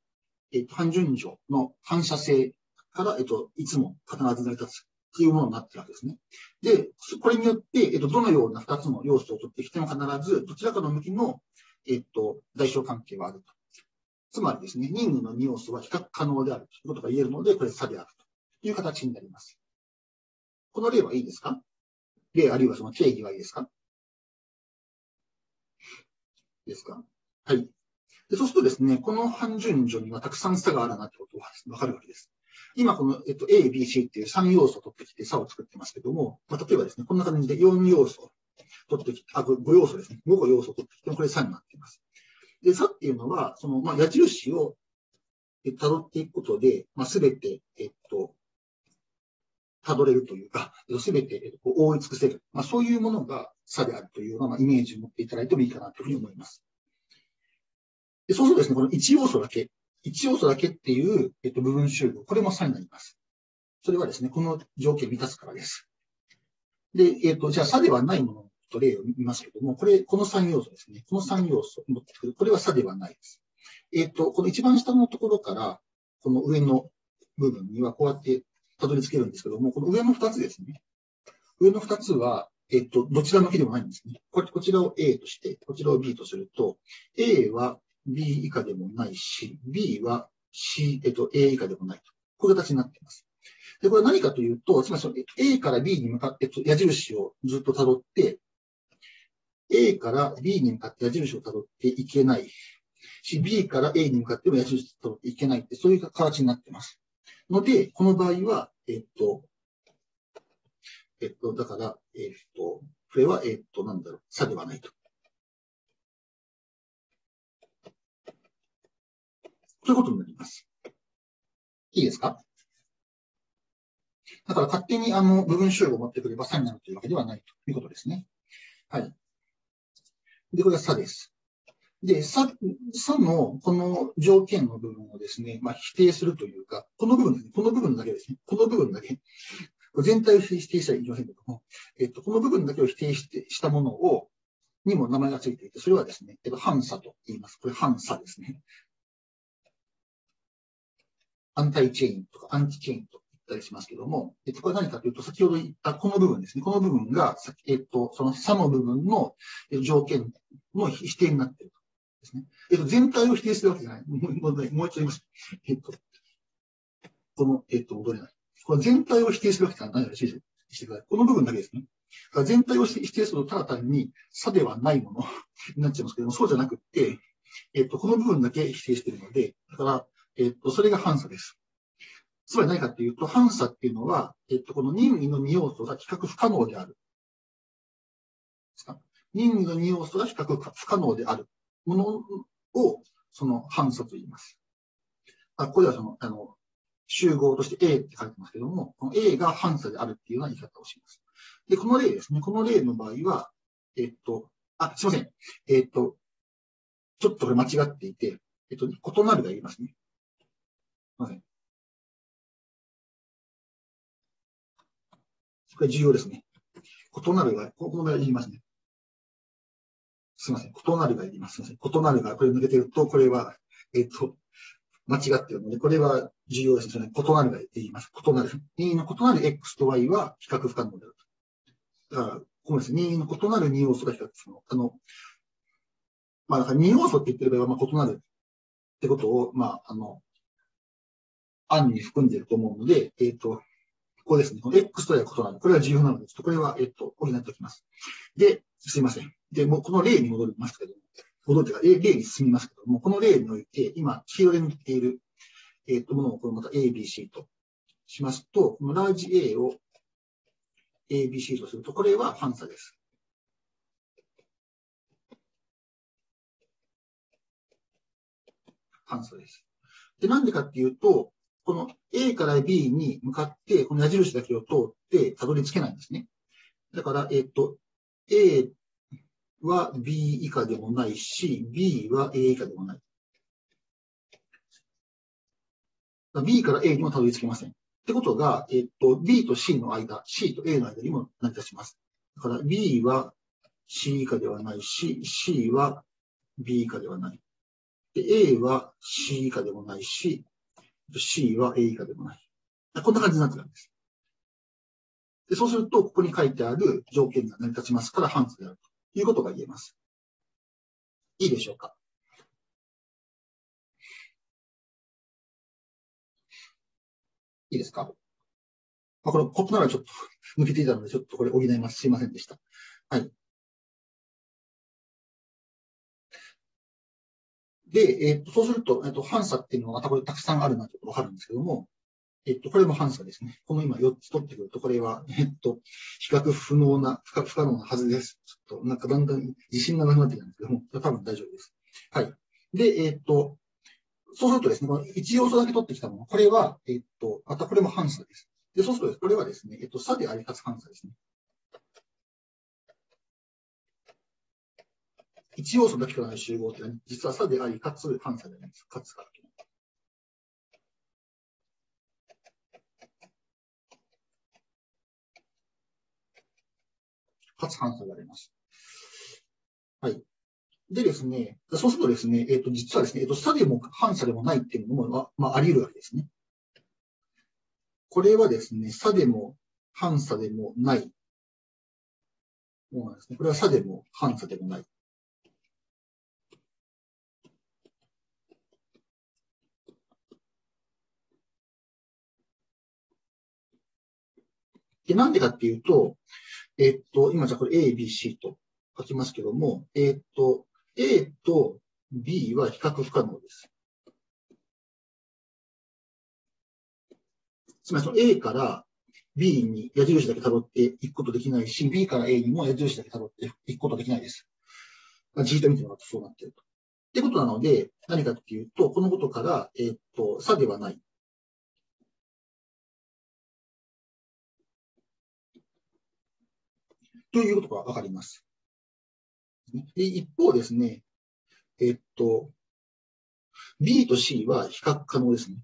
えっ、と、半順序の反射性から、えっ、と、いつも必ず成り立つというものになっているわけですね。で、これによって、えっ、と、どのような二つの要素を取ってきても必ず、どちらかの向きの、えっ、と、代償関係があると。つまりですね、任務の2要素は比較可能であるということが言えるので、これ差であるという形になります。この例はいいですか？例あるいはその定義はいいですか？いいですか？はい。でそうするとですね、この半順序にはたくさん差があるなってことがわかるわけです。今この、えっと、A、B、C っていう3要素を取ってきて差を作ってますけども、まあ、例えばですね、こんな感じで4要素を取ってきて、あ、5要素ですね。5個要素を取ってきても、これ3になっています。で、差っていうのは、その、まあ、矢印を辿っていくことで、まあ、すべて、えっと、辿れるというか、すべて覆い尽くせる。まあ、そういうものが差であるというような、まあ、イメージを持っていただいてもいいかなというふうに思います。そうするとですね、この1要素だけ、1要素だけっていう、えっと、部分集合、これも差になります。それはですね、この条件を満たすからです。で、えっと、じゃあ差ではないものと例を見ますけども、これ、この3要素ですね。この3要素を持ってくる。これは差ではないです。えっ、と、この一番下のところから、この上の部分にはこうやってたどり着けるんですけども、この上の2つですね。上の2つは、えっ、と、どちらの比でもないんですね。ここちらを A として、こちらを B とすると、A は B 以下でもないし、B は C、えっ、と、A 以下でもないと。こういう形になっています。で、これは何かというと、つまりその A から B に向かって、矢印をずっと辿って、A から B に向かって矢印をたどっていけないし、B から A に向かっても矢印をたどっていけないって、そういう形になっています。ので、この場合は、えっと、えっと、だから、えっと、これは、えっと、なんだろう、差ではないと。ということになります。いいですか？だから勝手にあの部分集合を持ってくれば差になるというわけではないということですね。はい。で、これが差です。で、差、差のこの条件の部分をですね、まあ、否定するというか、この部分ですね、この部分だけですね、この部分だけ、全体を否定したらいけませんけども、えっと、この部分だけを否定してしたものを、にも名前がついていて、それはですね、えっと、反差と言います。これ反差ですね。アンタイチェインとかアンチチェインと言ったりしますけども、えっと、これ何かというと、先ほど言ったこの部分ですね。この部分が、えっと、その差の部分の条件の否定になっている。ですね。えっと、全体を否定するわけじゃない。もう一度言います。えっと、この、えっと、戻れない。これ全体を否定するわけじゃないので、してください。この部分だけですね。全体を否定すると、ただ単に差ではないものになっちゃいますけども、そうじゃなくて、えっと、この部分だけ否定しているので、だから、えっと、それが反差です。つまり何かっていうと、反差っていうのは、えっと、この任意の2要素が比較不可能である。ですか？任意の2要素が比較不可能であるものを、その反差と言います。あ、これはその、あの、集合として A って書いてますけども、この A が反差であるっていうような言い方をします。で、この例ですね。この例の場合は、えっと、あ、すいません。えっと、ちょっとこれ間違っていて、えっと、異なるが言いますね。すいません。これ重要ですね。異なるが、この場合言いますね。すみません。異なるが言います。すみません。異なるが、これ抜けてると、これは、えっと、間違ってるので、これは重要ですね。異なるが言います。異なる。任意の異なる X と Y は比較不可能であると。だから、こうですね。任意の異なる2要素が比較不可能。あの、まあ、だから2要素って言ってる場合は、まあ、異なるってことを、まあ、あの、案に含んでいると思うので、えっ、ー、と、ここですね。この X と Y は異なる。これは重要なので、ちょっとこれは、えっ、ー、と、補っておきます。で、すいません。で、もうこの例に戻りますけども、戻ってか？例例に進みますけども、この例において、今、黄色で塗っている、えっ、ー、と、ものをこれまた A、B、C としますと、このラージ A を A、B、C とすると、これは反差です。反差です。で、なんでかっていうと、この A から B に向かって、この矢印だけを通ってたどり着けないんですね。だから、えっ、と、A は B 以下でもないし、B は A 以下でもない。B から A にもたどり着けません。ってことが、えっと、B と C の間、C と A の間にも成り立ちます。だから B は C 以下ではないし、C は B 以下ではない。で、A は C 以下でもないし、C は A 以下でもない。こんな感じになってるんです。でそうすると、ここに書いてある条件が成り立ちますから、反数であると。いうことが言えます。いいでしょうか？いいですか？まあ、これ、コップならちょっと 抜けていたので、ちょっとこれ補います。すいませんでした。はい。で、えっ、と、そうすると、えっ、と、反差っていうのはまたこれたくさんあるなとわかるんですけども、えっと、これも反差ですね。この今4つ取ってくると、これは、えっと、比較不能な、不可能なはずです。ちょっと、なんかだんだん自信がなくなってきたんですけども、多分大丈夫です。はい。で、えっと、そうするとですね、この1要素だけ取ってきたもの、これは、えっと、またこれも反差です。で、そうすると、これはですね、えっと、差でありかつ反差ですね。1要素だけからない集合っていうのは、実は差でありかつ反差であります。かつから。かつ反差があります。はい。でですね、そうするとですね、えっ、ー、と、実はですね、えっ、ー、と、差でも反差でもないっていうのも、まあ、あり得るわけですね。これはですね、差でも反差でもない。もうなんですね。これは差でも反差でもない。で、なんでかっていうと、えっと、今じゃこれ A、B、C と書きますけども、えっと、A と B は比較不可能です。つまりその A から B に矢印だけ辿っていくことできないし、B から A にも矢印だけ辿っていくことできないです。G と見てもらうとそうなっていると。ってことなので、何かっていうと、このことから、えっと、差ではない。ということがわかります。一方ですね、えっと、B と C は比較可能ですね。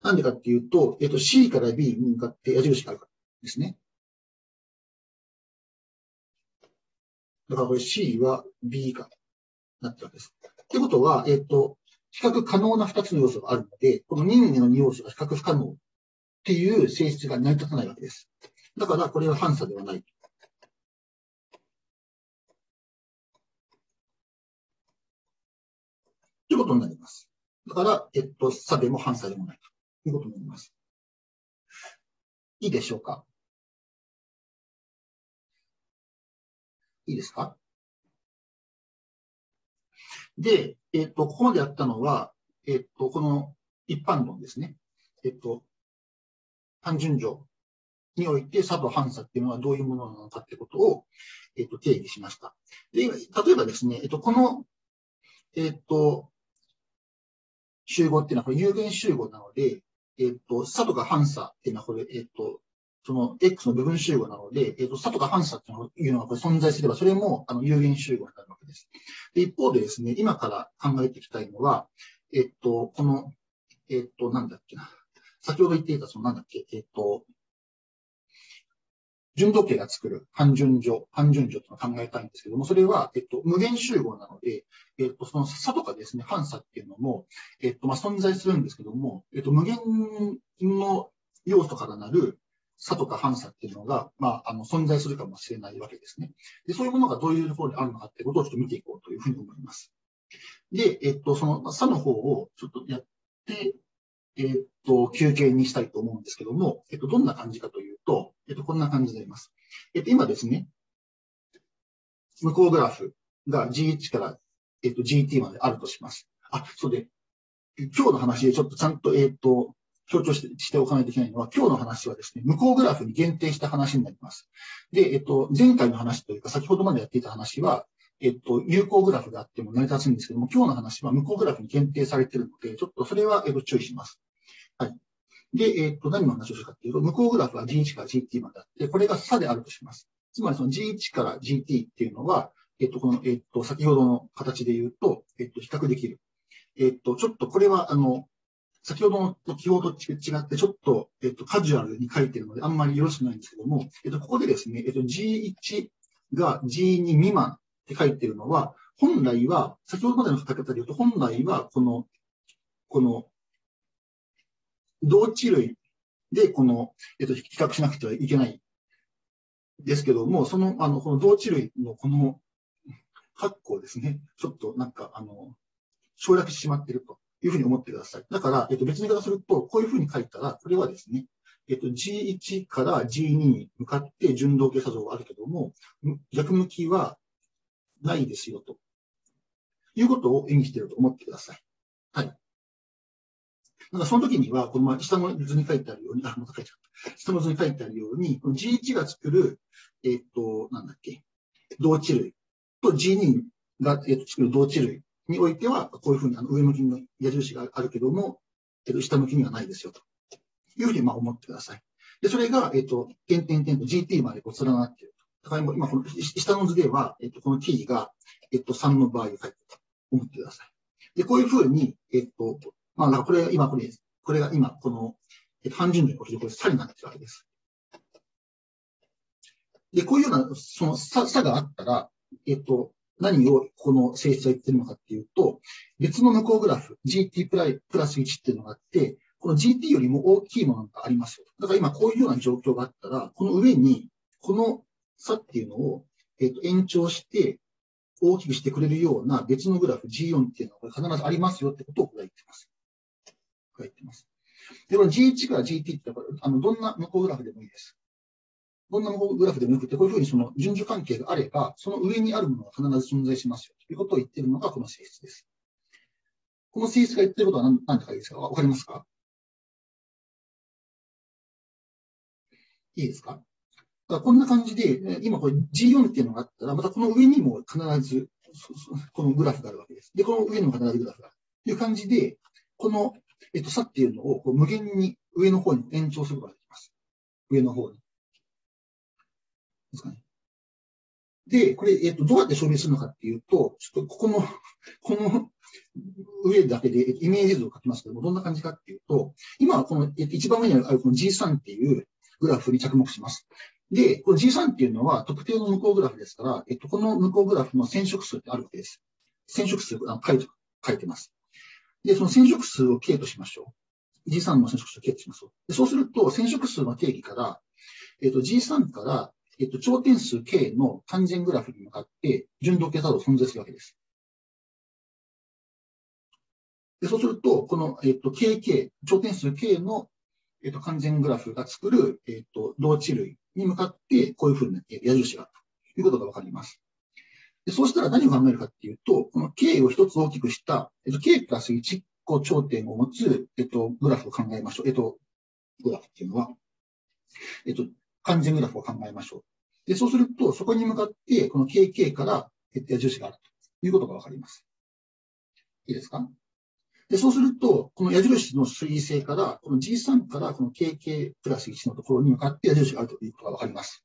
なんでかっていうと、えっと、C から B に向かって矢印があるからですね。だからこれ C は B 以下になってるわけです。ってことは、えっと、比較可能な2つの要素があるので、この任意の2要素が比較不可能っていう性質が成り立たないわけです。だから、これは反差ではない。ということになります。だから、えっと、差でも反差でもないということになります。いいでしょうか？いいですか？で、えっと、ここまでやったのは、えっと、この一般論ですね。えっと、単純条において差と反差っていうのはどういうものなのかってことを、えっと、定義しました。で、例えばですね、えっと、この、えっと、集合っていうのはこれ有限集合なので、えっと、差とか反差っていうのはこれ、えっと、その X の部分集合なので、えっと、差とか反差っていうのがこれ存在すれば、それもあの有限集合になるわけです。で一方でですね、今から考えていきたいのは、えっと、この、えっと、なんだっけな。先ほど言っていた、そのなんだっけ、えっと、純度形が作る半純序、半純序というのを考えたいんですけども、それは、えっと、無限集合なので、えっと、その差とかですね、反差っていうのも、えっと、まあ、存在するんですけども、えっと、無限の要素からなる差とか反差っていうのが、まあ、あの、存在するかもしれないわけですね。で、そういうものがどういうところにあるのかっていうことをちょっと見ていこうというふうに思います。で、えっと、その差の方をちょっとやって、えっと、休憩にしたいと思うんですけども、えっと、どんな感じかというと、えっと、こんな感じになります。えっと、今ですね、向こうグラフが G1 から、えっと、GT まであるとします。あ、そうで、今日の話でちょっとちゃんと、えっと、強調してしておかないといけないのは、今日の話はですね、向こうグラフに限定した話になります。で、えっと、前回の話というか、先ほどまでやっていた話は、えっと、有効グラフがあっても成り立つんですけども、今日の話は向こうグラフに限定されているので、ちょっとそれは、えっと、注意します。はい。で、えっと、何の話をするかっていうと、向こうグラフは G1 から GT まであって、これが差であるとします。つまりその G1 から GT っていうのは、えっと、この、えっと、先ほどの形で言うと、えっと、比較できる。えっと、ちょっとこれは、あの、先ほどの記号と違って、ちょっと、えっと、カジュアルに書いてるので、あんまりよろしくないんですけども、えっと、ここでですね、えっと、G1 が G2 未満って書いてるのは、本来は、先ほどまでの書き方で言うと、本来は、この、この、同値類で、この、えっと、比較しなくてはいけないですけども、その、あの、この同値類のこの、括弧ですね、ちょっとなんか、あの、省略してしまっていると。というふうに思ってください。だから、えっと、別に言い方すると、こういうふうに書いたら、これはですね、えっと、G1 から G2 に向かって順動形作像があるけども、逆向きはないですよ、ということを意味していると思ってください。はい。なんかその時には、この下の図に書いてあるように、あ、また書いちゃった。下の図に書いてあるように、G1 が作る、えっと、なんだっけ、同値類と G2 が、えっと、作る同値類においては、こういうふうにあの上向きの矢印があるけども、下向きにはないですよ、というふうにまあ思ってください。で、それが、えっと、点々点と GT までこう連なっている。だから今、この下の図では、えっと、この T が、えっと、3の場合を書いてると思ってください。で、こういうふうに、えっと、まあ、これが今これ。これが今、この、えっと、半順にこれ、これ差になってるわけです。で、こういうような、その差差があったら、えっと、何をこの性質が言ってるのかっていうと、別の向こうグラフ、GT プラス1っていうのがあって、この GT よりも大きいものがありますよ。だから今こういうような状況があったら、この上に、この差っていうのを、えっ、と、延長して、大きくしてくれるような別のグラフ G4 っていうのが必ずありますよってことをこれ言ってます。これ言ってます。で、この G1 から GT って、あの、どんな向こうグラフでもいいです。どんなグラフでもよくて、こういうふうにその順序関係があれば、その上にあるものが必ず存在しますよということを言っているのがこの性質です。この性質が言ってることは何何て書いですかわかりますか？いいですか？こんな感じで、今これ G4 っていうのがあったら、またこの上にも必ずこのグラフがあるわけです。で、この上にも必ずグラフがある。という感じで、この、えっと、差っていうのを無限に上の方に延長することができます。上の方に。ですかね。で、これ、えっと、どうやって証明するのかっていうと、ちょっとここの、この上だけでイメージ図を書きますけども、どんな感じかっていうと、今はこの、えっと、一番上にあるこの G3 っていうグラフに着目します。で、この G3 っていうのは特定の向こうグラフですから、えっと、この向こうグラフの染色数ってあるわけです。染色数あ書いて、書いてます。で、その染色数を K としましょう。G3 の染色数を K としますで。そうすると、染色数の定義から、えっと、G3 から、えっと、頂点数 K の完全グラフに向かって、順度計作動存在するわけです。でそうすると、この、えっと、KK、頂点数 K の、えっと、完全グラフが作る、えっと、同値類に向かって、こういうふうに矢印があるということがわかります。でそうしたら何を考えるかっていうと、この K を一つ大きくした、えっと、K プラス1個頂点を持つ、えっと、グラフを考えましょう。えっと、グラフっていうのは、えっと、完全グラフを考えましょう。で、そうすると、そこに向かって、この KK から、えっと、矢印があるということがわかります。いいですか？で、そうすると、この矢印の水星から、この G3 からこの KK プラス1のところに向かって矢印があるということがわかります。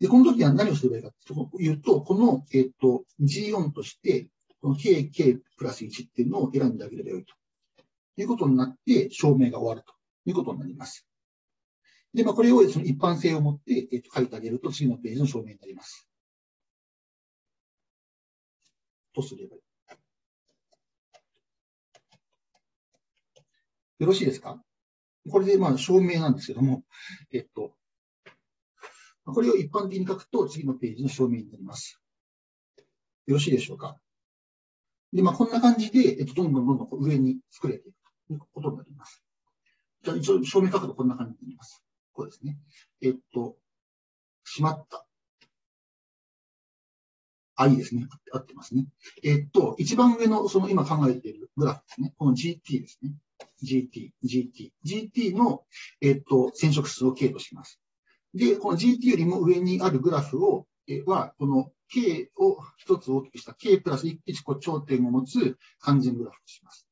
で、この時は何をすればいいかというと、この、えっ、と、G4 として、この KK プラス1っていうのを選んであげればよいということになって、証明が終わるということになります。で、まあ、これをその一般性を持って、えっ、と、書いてあげると次のページの証明になります。とすればいい。よろしいですか？これでまあ証明なんですけども、えっと、これを一般的に書くと次のページの証明になります。よろしいでしょうか？で、まあこんな感じで、えっと、どんどんどんどん上に作れていくということになります。じゃあ一応証明書くとこんな感じになります。こうですね。えっと、しまった。あ、いいですね。合ってますね。えっと、一番上の、その今考えているグラフですね。この GT ですね。GT、GT、GT の、えっと、染色数を K とします。で、この GT よりも上にあるグラフを、えは、この K を一つ大きくした K プラス1個頂点を持つ完全グラフとします。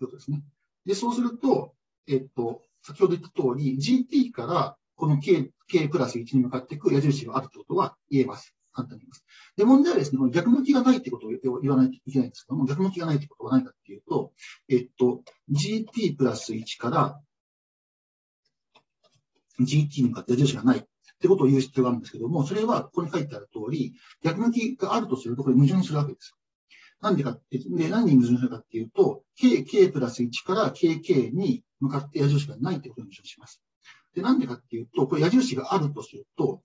ということですね。で、そうすると、えっと、先ほど言った通り、GT からこの K, K プラス1に向かっていく矢印があるということは言えます。簡単に言います。で、問題はですね、逆向きがないってことを言わないといけないんですけども、逆向きがないってことは何かっていうと、えっと、GT プラス1から GT に向かって矢印がないってことを言う必要があるんですけども、それはここに書いてある通り、逆向きがあるとすると、これ矛盾するわけですなんでかって、で、何に矛盾するかっていうと、K、K プラス1から KK に向かって矢印がないってことにします。で、なんでかっていうと、これ矢印があるとすると、こ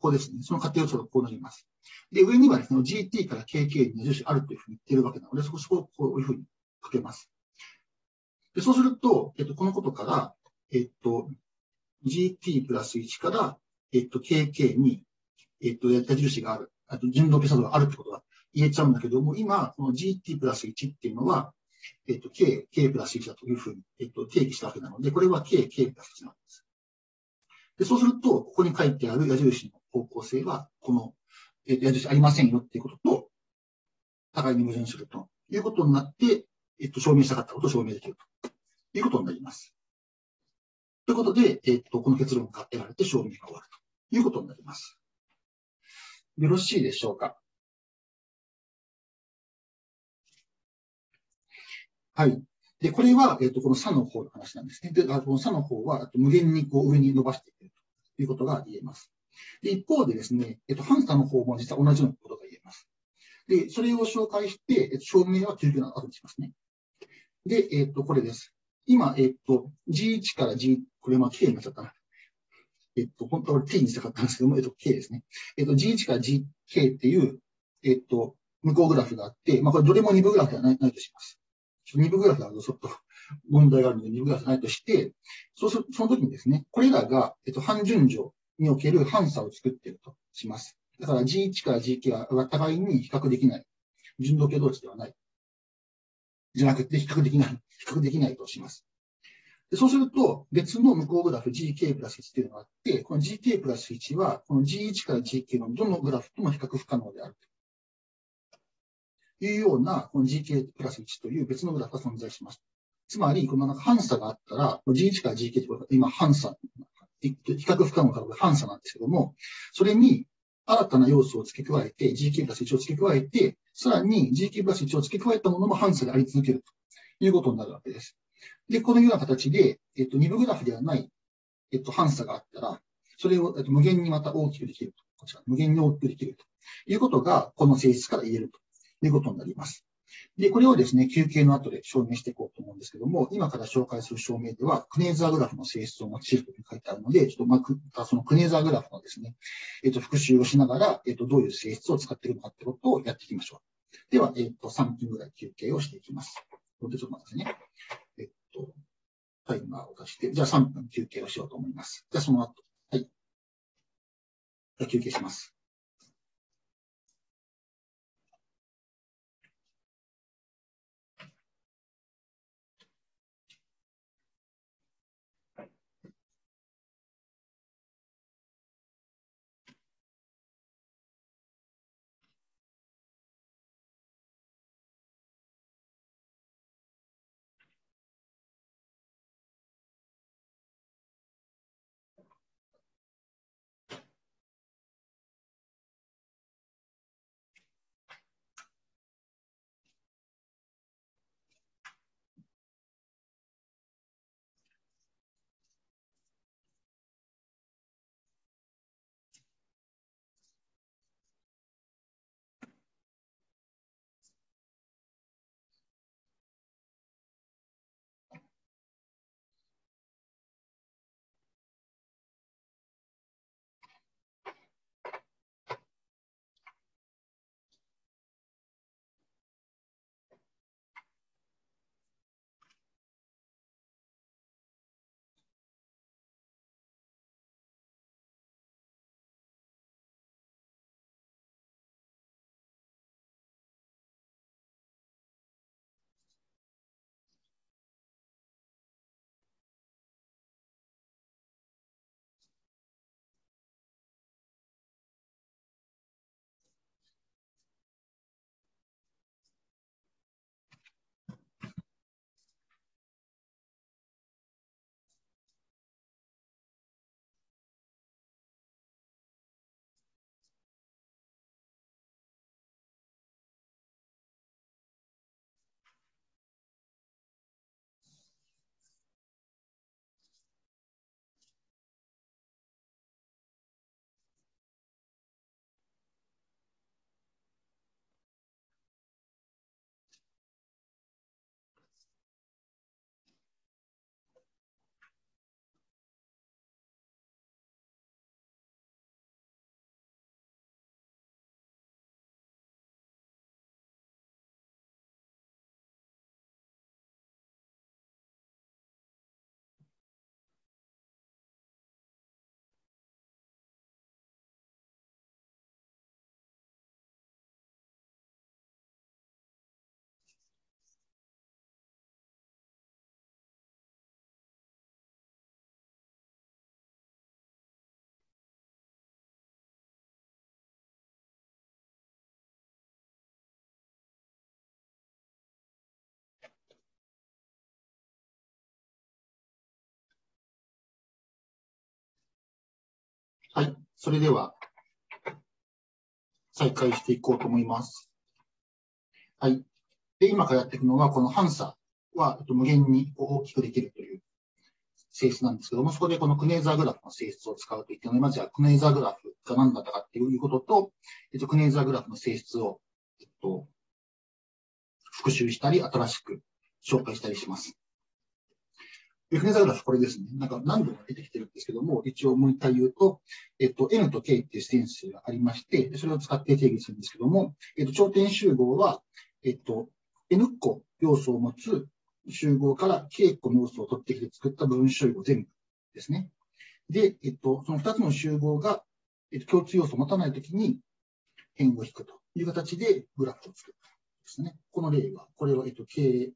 こですね。その過程をちょっとこうなります。で、上にはですね、GT から KK に矢印あるというふうに言っているわけなので、そこ、そここういうふうにかけます。で、そうすると、えっと、このことから、えっと、GT プラス1から、えっと、KK に、えっと、矢印がある、あと、順動計算があるってことが言えちゃうんだけども、今、この GT プラス1っていうのは、えっと、K、K プラス1だというふうに、えっと、定義したわけなので、これは K、K プラス1なんです。で、そうすると、ここに書いてある矢印の方向性は、この、えっ、と、矢印ありませんよっていうことと、互いに矛盾するということになって、えっ、と、証明したかったことを証明できるということになります。ということで、えっ、と、この結論が得られて証明が終わるということになります。よろしいでしょうか？はい。で、これは、えっ、と、この差の方の話なんですね。で、この差の方は、無限にこう上に伸ばしていくということが言えます。で、一方でですね、えっと、ハンサの方も実は同じようなことが言えます。で、それを紹介して、えっと、証明は究極の後にしますね。で、えっと、これです。今、えっと、G1 から G、これまあ K になっちゃったな。えっと、本当は T にしたかったんですけども、えっと、K ですね。えっと、G1 から GK っていう、えっと、向こうグラフがあって、まあ、これどれも二部グラフではないないとします。二部グラフだとちょっと 問題があるので二部グラフないとして、そうするその時にですね、これらが、えっと、半順序における反差を作っているとします。だから G1 から Gk は互いに比較できない。順動系同士ではない。じゃなくて比較できない。比較できないとします。でそうすると、別の向こうグラフ GK プラス1というのがあって、この GK プラス1は、この G1 から GK のどのグラフとも比較不可能であるというような、この GK プラス1という別のグラフが存在します。つまり、このなんか反差があったら、G1 から GK というのは今反差比較不可能なので反差なんですけども、それに、新たな要素を付け加えて、GK プラス1を付け加えて、さらに GK プラス1を付け加えたものも反差であり続けるということになるわけです。で、このような形で、えっと、二部グラフではない、えっと、反差があったら、それを、えっと、無限にまた大きくできると。こちら、無限に大きくできるということが、この性質から言えるとということになります。で、これをですね、休憩の後で証明していこうと思うんですけども、今から紹介する証明では、クネーザーグラフの性質を用いるという書いてあるので、ちょっとまあ、そのクネーザーグラフのですね、えっ、と、復習をしながら、えっ、と、どういう性質を使っているのかってことをやっていきましょう。では、えっ、と、3分ぐらい休憩をしていきます。これでちょっと待ってね。えっと、タイマーを出して、じゃあ3分休憩をしようと思います。じゃあその後、はい。じゃあ休憩します。はい。それでは、再開していこうと思います。はい。で、今からやっていくのは、この反差は無限に大きくできるという性質なんですけども、そこでこのクネーザーグラフの性質を使うと言ってので、まずはクネーザーグラフが何だったかっていうことと、えっと、クネーザーグラフの性質を、えっと、復習したり、新しく紹介したりします。フネザグラフこれですね。なんか何度も出てきてるんですけども、一応もう一回言うと、えっと、N と K っていうセンスがありまして、それを使って定義するんですけども、えっと、頂点集合は、えっと、N 個要素を持つ集合から K 個の要素を取ってきて作った部分集合全部ですね。で、えっと、その2つの集合が、えっと、共通要素を持たないときに辺を引くという形でグラフを作るですね。この例は、これは、えっと、KG52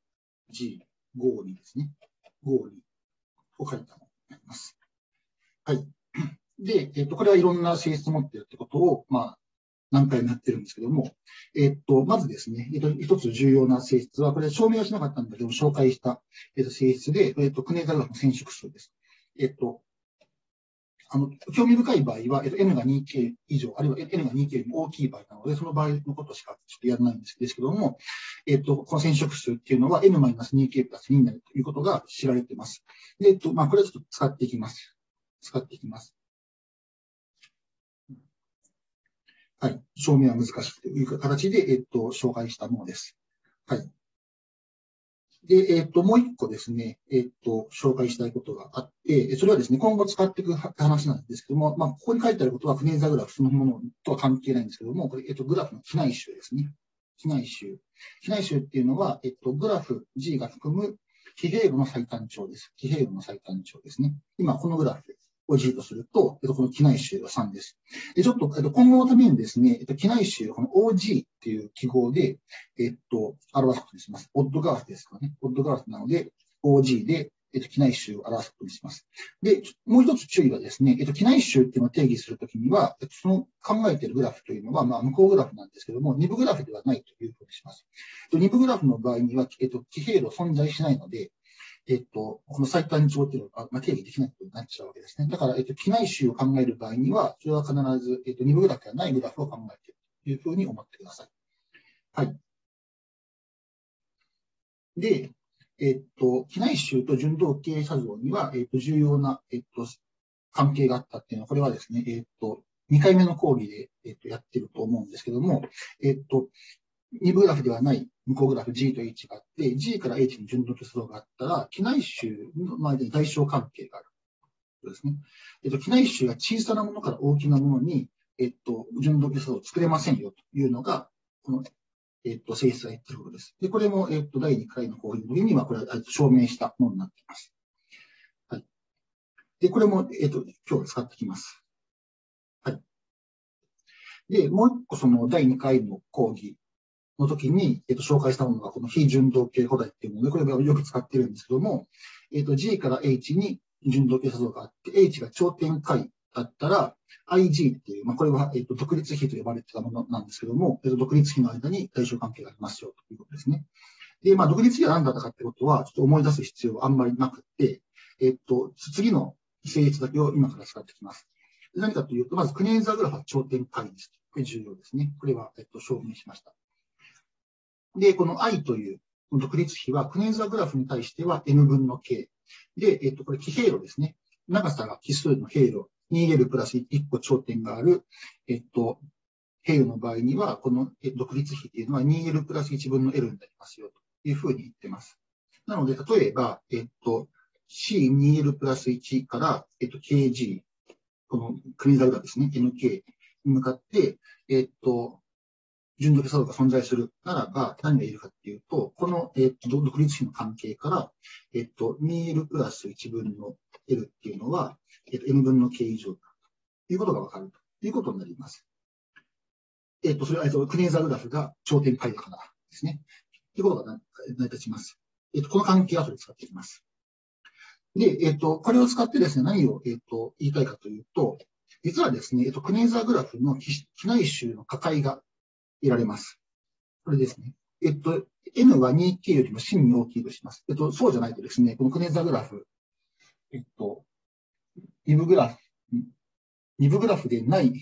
ですね。合理を書いたものになります。はい。で、えっ、と、これはいろんな性質を持っているってことを、まあ、何回もやってるんですけども、えっと、まずですね、えっと、一つ重要な性質は、これ証明はしなかったんだけど、紹介した、えっと、性質で、えっと、クネザルの染色数です。えっと、あの、興味深い場合は、えっと、n が 2k 以上、あるいは n が 2k よりも大きい場合なので、その場合のことしかちょっとやらないんですけども、えっと、この染色数っていうのは n-2k プラス2になるということが知られています。で、えっと、まあ、これはちょっと使っていきます。使っていきます。はい。証明は難しいという形で、えっと、紹介したものです。はい。で、えっ、と、もう一個ですね、えっ、と、紹介したいことがあって、それはですね、今後使っていく話なんですけども、まあ、ここに書いてあることは、フネーザグラフそのものとは関係ないんですけども、これ、えっ、と、グラフの機内集ですね。機内集。機内集っていうのは、えっと、グラフ G が含む非平路の最短長です。非平路の最短長ですね。今、このグラフですを G とすると、えっと、この機内集が3です。で、ちょっと、えっと、今後のためにですね、えっと、機内集、この OG っていう記号で、えっと、表すことにします。オッドガラフですからね。オッドガラフなので、OG で、えっと、機内集を表すことにします。で、もう一つ注意はですね、えっと、機内集っていうのを定義するときには、えっと、その考えているグラフというのは、まあ、向こうグラフなんですけども、二部グラフではないというふうにします。二部グラフの場合には、えっと、地平路存在しないので、えっと、この最短上っていうのが、まあ、定義できないことになっちゃうわけですね。だから、えっと、機内集を考える場合には、それは必ず、えっと、二部グラフではないグラフを考えているというふうに思ってください。はい。で、えっと、機内集と順動経営作像には、えっと、重要な、えっと、関係があったっていうのは、これはですね、えっと、2回目の講義で、えっと、やってると思うんですけども、えっと、二部グラフではない向こうグラフ G と H があって、G から H に順動結動があったら、機内集の間に対象関係がある。そうですね。えっと、機内集が小さなものから大きなものに、えっと、順動結動を作れませんよというのが、この、えっと、性質が言ってることです。で、これも、えっと、第2回の講義の時には、これは、証明したものになっています。はい。で、これも、えっと、今日使ってきます。はい。で、もう一個、その、第2回の講義の時に、えっと、紹介したものが、この非順動系古代っていうもので、これがよく使ってるんですけども、えっと、G から H に順動系作動があって、H が頂点解だったら、IG っていう、まあ、これは、えっと、独立比と呼ばれてたものなんですけども、えっと、独立比の間に対象関係がありますよということですね。で、まあ、独立比は何だったかってことは、ちょっと思い出す必要はあんまりなくて、えっと、次の成立だけを今から使ってきます。何かというと、まず、クネーザーグラフは頂点解です。これ重要ですね。これは、えっと、証明しました。で、この i という独立比は、クネーザーグラフに対しては n 分の k。で、えっと、これ、奇平路ですね。長さが奇数の平路。2L プラス1個頂点がある、えっと、平路の場合には、この独立比っていうのは 2L プラス1分の L になりますよというふうに言ってます。なので、例えば、えっと、C2L プラス1から、えっと、KG、このクネーザーグラフですね、NK に向かって、えっと、順独作動が存在するならば、何がいるかっていうと、この、えっと、独立比の関係から、えっと、2L プラス1分の L っていうのは、えっと、N 分の K 以上だということがわかるということになります。えっと、それは、えっと、クネーザーグラフが頂点解だからですね。ということが成り立ちます。えっと、この関係を後で使っていきます。で、えっと、これを使ってですね、何を、えっと、言いたいかというと、実はですね、えっと、クネーザーグラフの機内集の破壊が得られます。これですね。えっと、N は 2K よりも真に大きいとします。えっと、そうじゃないとですね、このクネザグラフ、えっと、2部グラフ、2部グラフでない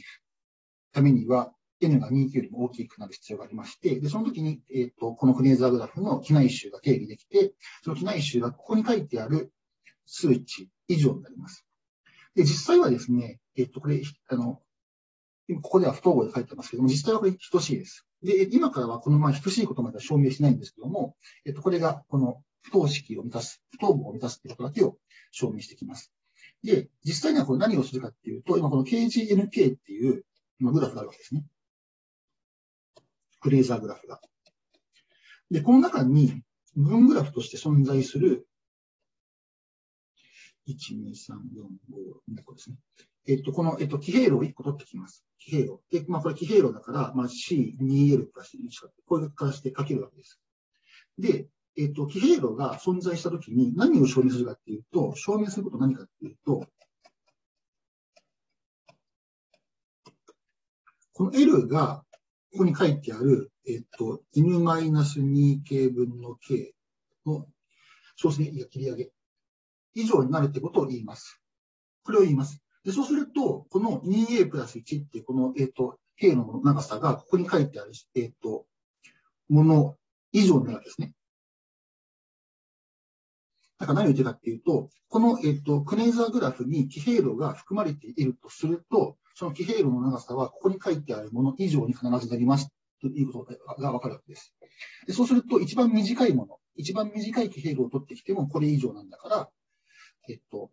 ためには、N が 2K よりも大きくなる必要がありまして、で、その時に、えっと、このクネザグラフの機内集が定義できて、その機内集がここに書いてある数値以上になります。で、実際はですね、えっと、これ、あの、今ここでは不等号で書いてますけども、実際はこれ等しいです。で、今からはこのまあ等しいことまでは証明しないんですけども、えっと、これがこの不等式を満たす、不等号を満たすということだけを証明していきます。で、実際にはこれ何をするかっていうと、今この KGNK っていう今グラフがあるわけですね。フレーザーグラフが。で、この中に分グラフとして存在する1、2、3、4、5、2個ですね。えっと、この、えっと、騎兵路を1個取ってきます。騎兵路。で、まあ、これ騎兵路だから、まあ、C2L プラス1かこういう形で書けるわけです。で、えっと、騎兵路が存在したときに何を証明するかっていうと、証明すること何かっていうと、この L が、ここに書いてある、えっと、n-2k 分の k の小数点切り上げ以上になるってことを言います。これを言います。でそうすると、この 2a プラス1ってこの、えっ、ー、と、平の長さがここに書いてある、えっ、ー、と、もの以上になるわけですね。だから何を言ってるかっていうと、この、えっ、ー、と、クネイザーグラフに騎兵路が含まれているとすると、その騎兵路の長さはここに書いてあるもの以上に必ずなりますということがわかるわけです。でそうすると、一番短いもの、一番短い騎兵路を取ってきてもこれ以上なんだから、えっと、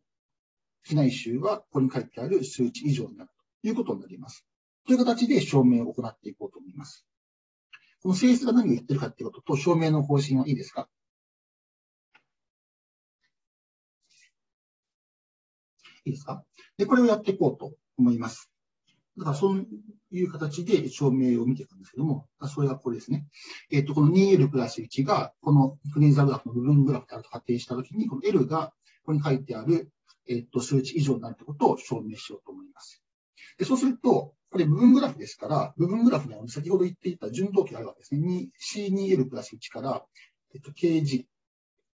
機内集はここに書いてある数値以上になるということになります。という形で証明を行っていこうと思います。この性質が何を言ってるかっていうことと証明の方針はいいですか？いいですか？で、これをやっていこうと思います。だからそういう形で証明を見ていくんですけども、それがこれですね。えっ、ー、と、この 2L プラス1が、このフレーザグラフの部分グラフであると仮定したときに、この L がここに書いてある、えっ、と、数値以上になるということを証明しようと思います。でそうすると、これ部分グラフですから、部分グラフには先ほど言っていた順動機があるわけですね。C2L プラス1から、えっと、KG、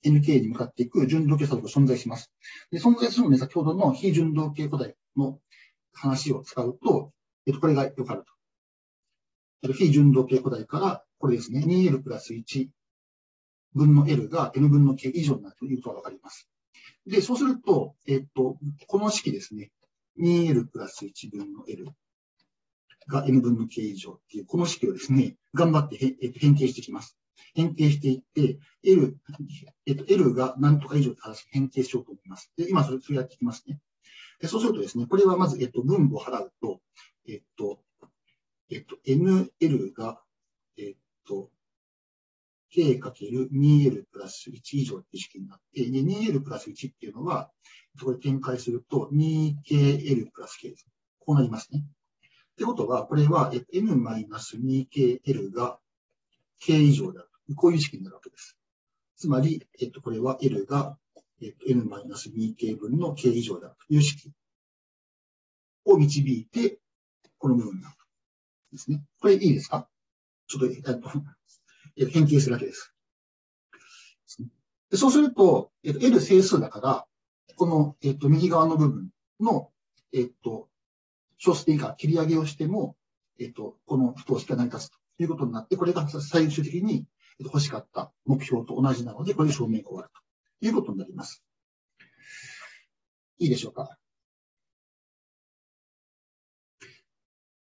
NK に向かっていく順動系作用が存在します。で存在するので、先ほどの非順動系古代の話を使うと、えっと、これがよくあると。えっと、非順動系古代から、これですね、2L プラス1分の L が N 分の K 以上になるということがわかります。で、そうすると、えっと、この式ですね、2L プラス1分の L が n 分の k 以上っていう、この式をですね、頑張って変形してきます。変形していって、L、えっと、L が何とか以上って話変形しようと思います。で、今それ、それやっていきますね。でそうするとですね、これはまず、えっと、分母を払うと、えっと、えっと、NL が、えっと、k×2l プラス1以上っていう式になって、で、2l プラス1っていうのは、これ展開すると 2kl プラス k です。こうなりますね。ってことは、これは n-2kl が k 以上である。こういう式になるわけです。つまり、えっと、これは L が、えっと、n-2k 分の k 以上であるという式を導いて、この部分になる。ですね。これいいですか？ちょっと、えっと、変形するわけです。そうすると、えっと、L 整数だから、この、えっと、右側の部分の、えっと、小数点以下切り上げをしても、えっと、この不等式が成り立つということになって、これが最終的に欲しかった目標と同じなので、これで証明が終わるということになります。いいでしょうか？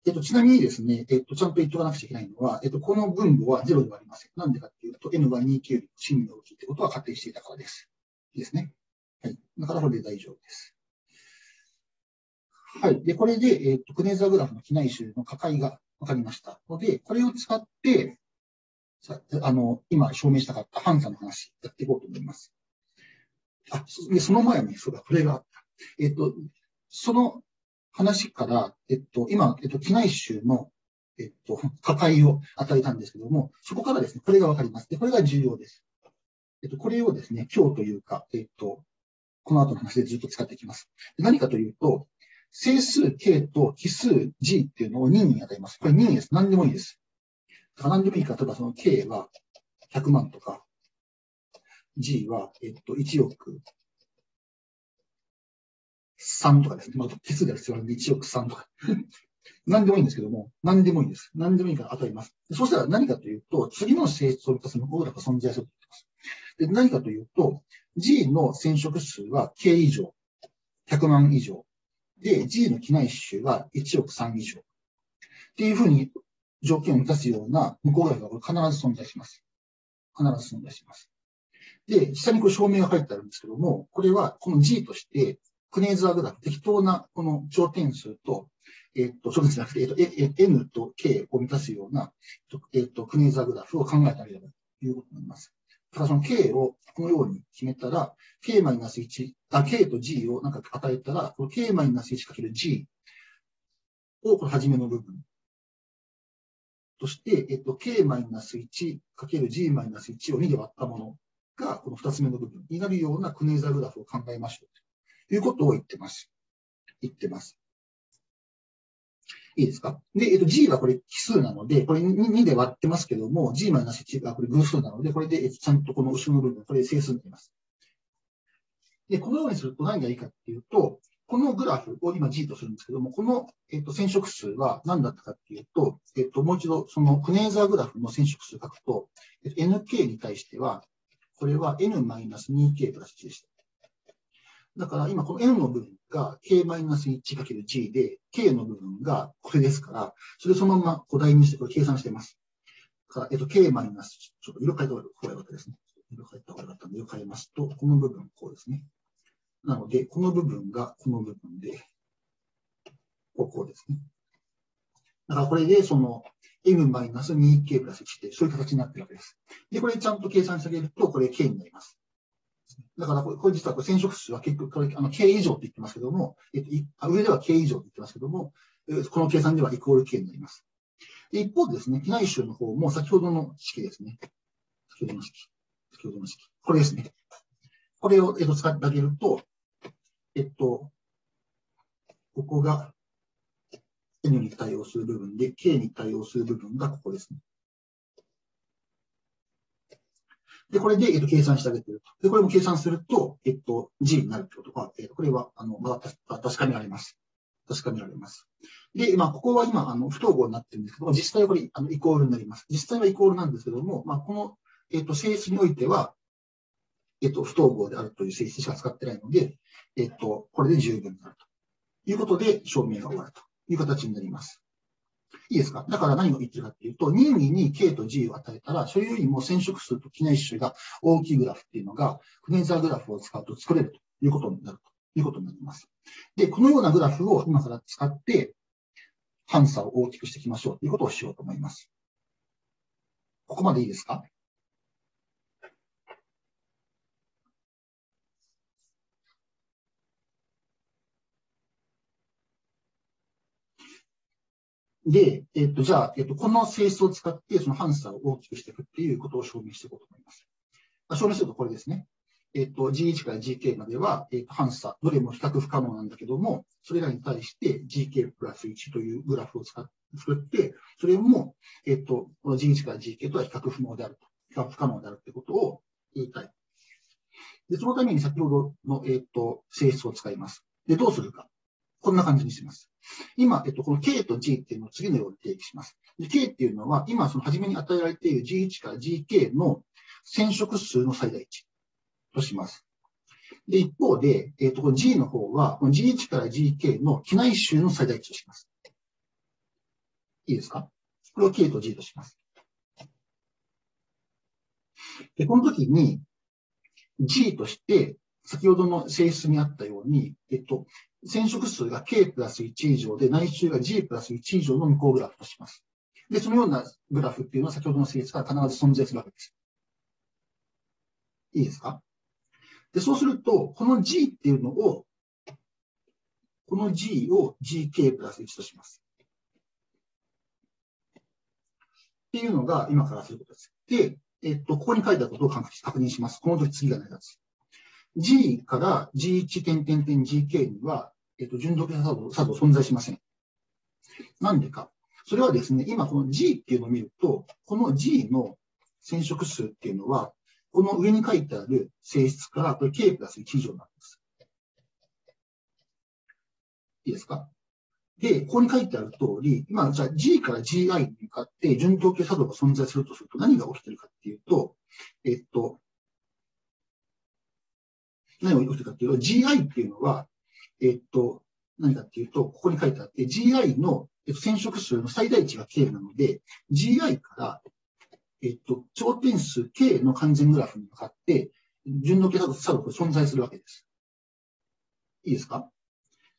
えっと、ちなみにですね、えっと、ちゃんと言っておかなくちゃいけないのは、えっと、この分母は0ではありません。なんでかっていうと、n は2 9真の大きいってことは仮定していたからです。いいですね？はい。だからこれで大丈夫です。はい。で、これで、えっ、と、クネーザーグラフの機内集の価解が分かりましたので、これを使って、さあの、今証明したかったハンサの話、やっていこうと思います。あ、その前に、そうだ、これがあった。えっ、と、その話から、えっと、今、えっと、機内集の、えっと、価解を与えたんですけども、そこからですね、これがわかります。で、これが重要です。えっと、これをですね、今日というか、えっと、この後の話でずっと使っていきます。何かというと、整数 k と奇数 g っていうのを2に与えます。これ2です。何でもいいです。だから何でもいいか、例えばその k は100万とか、g は、えっと、1億3とかですね。まあ、奇数では必要なんで1億3とか。何でもいいんですけども、何でもいいです。何でもいいから与えます。そしたら何かというと、次の性質を満たす向こうが存在すると言ってます。で何かというと、G の染色数は K 以上、100万以上、で、G の機内種は1億3以上。っていうふうに条件を満たすような向こう側が必ず存在します。必ず存在します。で、下にこれ証明が書いてあるんですけども、これはこの G として、クネーザーグラフ、適当なこの頂点数と、えっと、そうじゃなくて、えっと、N と K を満たすような、えっと、クネーザーグラフを考えてあげればということになります。ただその K をこのように決めたら、K-1、あ、K と G をなんか与えたら、この K-1×G をこれ初めの部分。として、えっと、K-1×G-1 を2で割ったものが、この2つ目の部分になるようなクネーザグラフを考えましょう。ということを言ってます。言ってます。いいですか？で、えっと、g はこれ奇数なので、これ 2, で割ってますけども、g-1 がこれ偶数なので、これでちゃんとこの後ろの部分、これ整数になります。で、このようにすると何がいいかっていうと、このグラフを今 G とするんですけども、この、えっと、染色数は何だったかっていうと、えっと、もう一度、そのクネーザーグラフの染色数を書くと、えっと NK に対しては、これは N-2K プラス1でした。だから今この N の部分が K-1×G で、K の部分がこれですから、それそのまま古代にしてこれ計算してます。から、えっと、K マイナス、ちょっと色変えた方がよかったですね。色変えた方がよかったんで、色変えますと、この部分、こうですね。なので、この部分がこの部分で、こうこうですね。だからこれで、その、m-2k プラス1って、そういう形になってるわけです。で、これちゃんと計算してあげると、これ k になります。だからこれ、これ実は染色数は結局、これ、あの、k 以上って言ってますけども、えっと、上では k 以上って言ってますけども、この計算ではイコール k になります。一方でですね、機内臭の方も先ほどの式ですね。先ほどの式。先ほどの式。これですね。これを、えっと、使ってあげると、えっと、ここが N に対応する部分で、K に対応する部分がここですね。で、これで、えっと、計算してあげてると。で、これも計算すると、えっと、G になるってことが、えっと、これは、あの、まあ、確かにあります。確かめられます。で、まあ、ここは今、あの、不統合になってるんですけども、実際はこれ、あの、イコールになります。実際はイコールなんですけども、まあ、この、えっ、と、性質においては、えっ、と、不統合であるという性質しか使ってないので、えっ、と、これで十分になるということで、証明が終わるという形になります。いいですか？だから何を言ってるかっていうと、任意に K と G を与えたら、それよりも染色数と機内種が大きいグラフっていうのが、クネーザーグラフを使うと作れるということになるということになります。で、このようなグラフを今から使って、反差を大きくしていきましょうということをしようと思います。ここまでいいですか？で、えっと、じゃあ、えっと、この性質を使って、その反差を大きくしていくっていうことを証明していこうと思います。証明するとこれですね。えっと、G1 から GK までは、えっと、反差、どれも比較不可能なんだけども、それらに対して GK プラス1というグラフを使って、作って、それも、えっと、この G1 から GK とは比較不能であると、比較不可能であるということを言いたい。で、そのために先ほどの、えっと、性質を使います。で、どうするか。こんな感じにします。今、えっと、この K と G っていうのを次のように定義します。で K っていうのは、今、その初めに与えられている G1 から GK の染色数の最大値。とします。で、一方で、えっ、と、この G の方は、この G1 から GK の機内集の最大値とします。いいですか？これを K と G とします。で、この時に、G として、先ほどの性質にあったように、えっと、染色数が K プラス1以上で、内周が G プラス1以上の向こうグラフとします。で、そのようなグラフっていうのは先ほどの性質が必ず存在するわけです。いいですか？で、そうすると、この G っていうのを、この G を GK プラス1とします。っていうのが今からすることです。で、えっと、ここに書いてあることを確認します。この時次が成り立つ。G から G1 点点点 GK には、えっと、純度計作動、作動存在しません。なんでか。それはですね、今この G っていうのを見ると、この G の染色数っていうのは、この上に書いてある性質から、これ K プラス1以上なんです。いいですか？で、ここに書いてある通り、今、じゃあ G から GI に向かって順等級作動が存在するとすると何が起きてるかっていうと、えっと、何が起きてるかっていうと、GI っていうのは、えっと、何かっていうと、ここに書いてあって、GI の、えっと、染色数の最大値が K なので、GI からえっと、頂点数 K の完全グラフに向かって、順応計作動が存在するわけです。いいですか？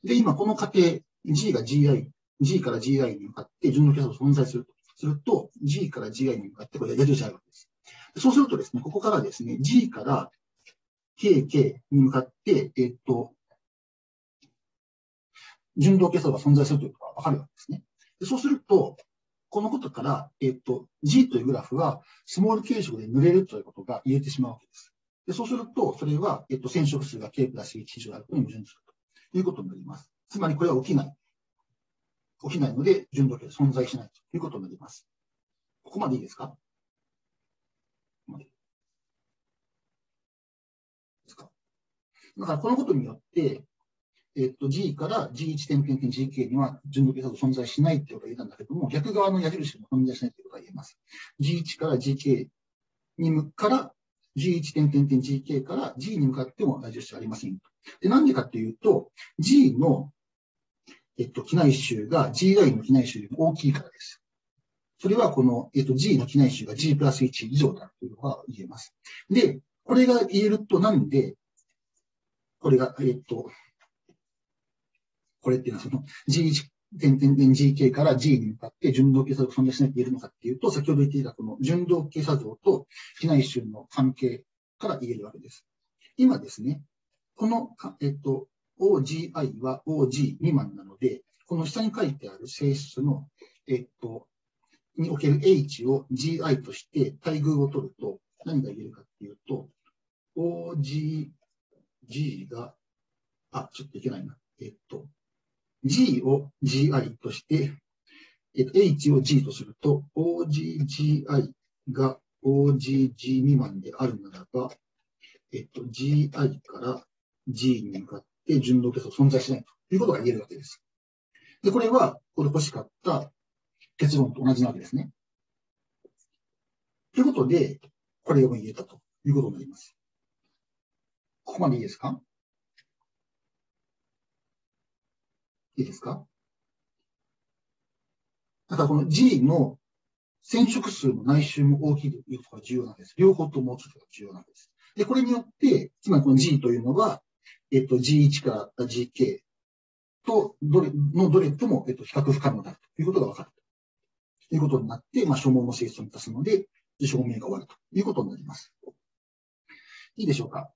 で、今この過程、G が GI、G から GI に向かって順応計作動が存在すると。すると、G から GI に向かってこれ矢印あるわけです。そうするとですね、ここからですね、G から KK に向かって、えっと、順動計算が存在するということがわかるわけですね。そうすると、このことから、えっと、G というグラフは、スモール形色で塗れるということが言えてしまうわけです。でそうすると、それは、えっと、染色数が K プラス1以上あることに矛盾するということになります。つまり、これは起きない。起きないので、純度計存在しないということになります。ここまでいいですかですかだから、このことによって、えっと、G から G1 点点点 GK には順度計算存在しないってことが言えたんだけども、逆側の矢印も存在しないってことが言えます。G1 から GK に向から G1 点点点 GK から G に向かっても矢印ありません。で、なんでかっていうと、G の、えっと、機内周が G ラインの機内周よりも大きいからです。それはこの、えっと、G の機内周が G プラス1以上だというのが言えます。で、これが言えるとなんで、これが、えっと、これっていうのはその G1 点点点 GK から G に向かって順動計算を存在しないと言えるのかっていうと、先ほど言っていたこの順動計算像と機内周の関係から言えるわけです。今ですね、この、えっと、OGI は OG 未満なので、この下に書いてある性質の、えっと、における H を GI として対偶を取ると何が言えるかっていうと、OG G が、あ、ちょっといけないな。えっと、G を GI として、えっと、H を G とすると、OGGI が OGG 未満であるならば、えっと、GI から G に向かって順動結素存在しないということが言えるわけです。で、これは、これ欲しかった結論と同じなわけですね。ということで、これを言えたということになります。ここまでいいですか？いいですか？だからこの G の染色数の内周も大きいということが重要なんです。両方とも大きいことが重要なんです。で、これによって、つまりこの G というのは、えっと、G1 から GK と、どれ、のどれとも、えっと、比較不可能だということが分かるということになって、まあ、所望の性質を満たすので、証明が終わるということになります。いいでしょうか？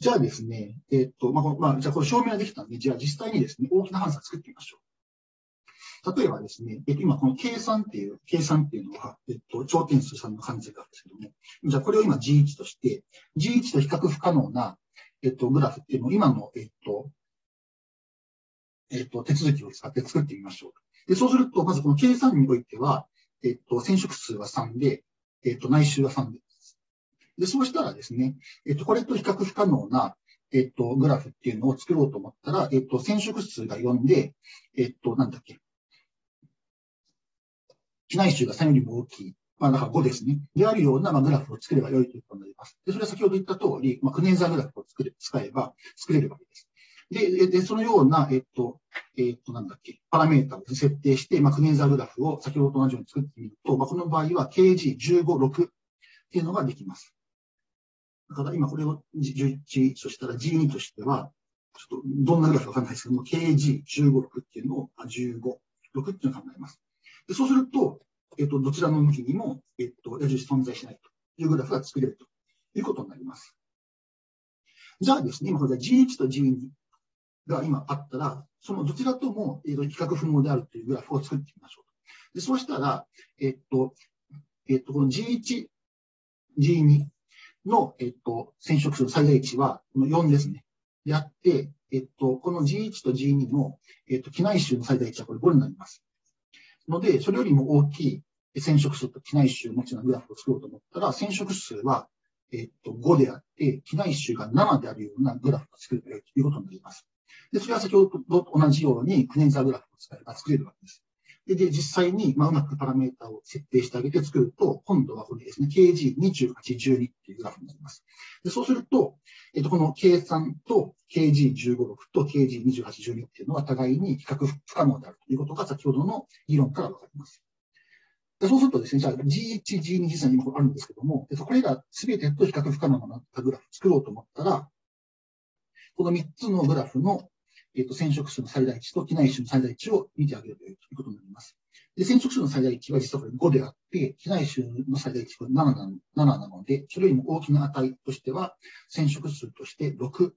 じゃあですね、えっと、まあ、まあ、じゃあこれ証明ができたんで、じゃあ実際にですね、大きな反差作ってみましょう。例えばですね、えっと、今この計算っていう、計算っていうのは、えっと、頂点数3の関数があるんですけども、じゃあこれを今 G1 として、G1 と比較不可能な、えっと、グラフっていうのを今の、えっと、えっと、手続きを使って作ってみましょう。で、そうすると、まずこの計算においては、えっと、染色数は3で、えっと、内周は3で、で、そうしたらですね、えっと、これと比較不可能な、えっと、グラフっていうのを作ろうと思ったら、えっと、染色数が4で、えっと、なんだっけ。機内周が3よりも大きい。まあ、だか5ですね。であるような、まあ、グラフを作れば良いということになります。で、それは先ほど言った通り、まあ、クネーザーグラフを作れ、使えば作れるわけです。で、で、そのような、えっと、えっと、なんだっけ、パラメータを設定して、まあ、クネーザーグラフを先ほどと同じように作ってみると、まあ、この場合は KG15、6っていうのができます。だから今これを11、そしたら G2 としては、ちょっとどんなグラフかわかんないですけども、KG15、6っていうのを、15、6っていうのを考えます。でそうすると、えっと、どちらの向きにも、えっと、矢印存在しないというグラフが作れるということになります。じゃあですね、今これが G1 と G2 が今あったら、そのどちらとも、えっと、比較不能であるというグラフを作ってみましょう。でそうしたら、えっと、えっと、この G1、G2 の、えっと、染色数最大値は、この4ですね。やって、えっと、この G1 と G2 の、えっと、機内周の最大値はこれ5になります。ので、それよりも大きい染色数と機内周を持つようなグラフを作ろうと思ったら、染色数は、えっと、5であって、機内周が7であるようなグラフを作ればよいということになります。で、それは先ほどと同じように、クネンザーグラフを使えば作れるわけです。で、で実際に、まあ、うまくパラメータを設定してあげて作ると、今度はこれですね、KG2812 っていうグラフになります。で、そうすると、えっと、この計算と KG156 と KG2812 っていうのは互いに比較不可能であるということが先ほどの議論からわかります。でそうするとですね、じゃあ G1、G2、G3 にもあるんですけども、これら全てと比較不可能になったグラフを作ろうと思ったら、この3つのグラフのえっ、ー、と、染色数の最大値と機内種の最大値を見てあげるということになります。で、染色数の最大値は実はこれ5であって、機内種の最大値は7な ,7 なので、それよりも大きな値としては、染色数として6、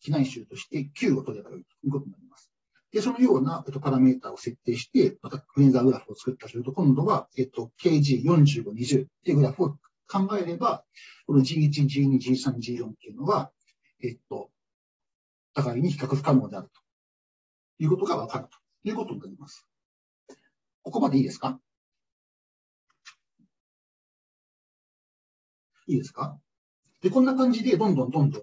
機内種として9を取ればよいということになります。で、そのような、パラメータを設定して、またフレンザーグラフを作ったというと、今度は、えっと、KG4520 っていうグラフを考えれば、この G1、G2、G3、G4 っていうのは、えっと、互いに比較不可能であるということがわかるということになります。ここまでいいですか？いいですか？で、こんな感じで、どんどんどんどん、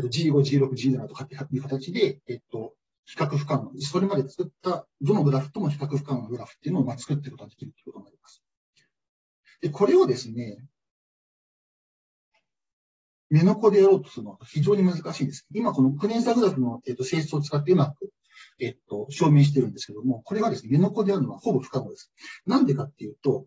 G5、G6、G7 とかっていう形で、えっと、比較不可能。それまで作ったどのグラフとも比較不可能なグラフっていうのをまあ作っていくことができるということになります。で、これをですね、目の子でやろうとするのは非常に難しいです。今、このクレンザグラフの、えっと、性質を使ってうまく、えっと、証明してるんですけども、これがですね、目の子でやるのはほぼ不可能です。なんでかっていうと、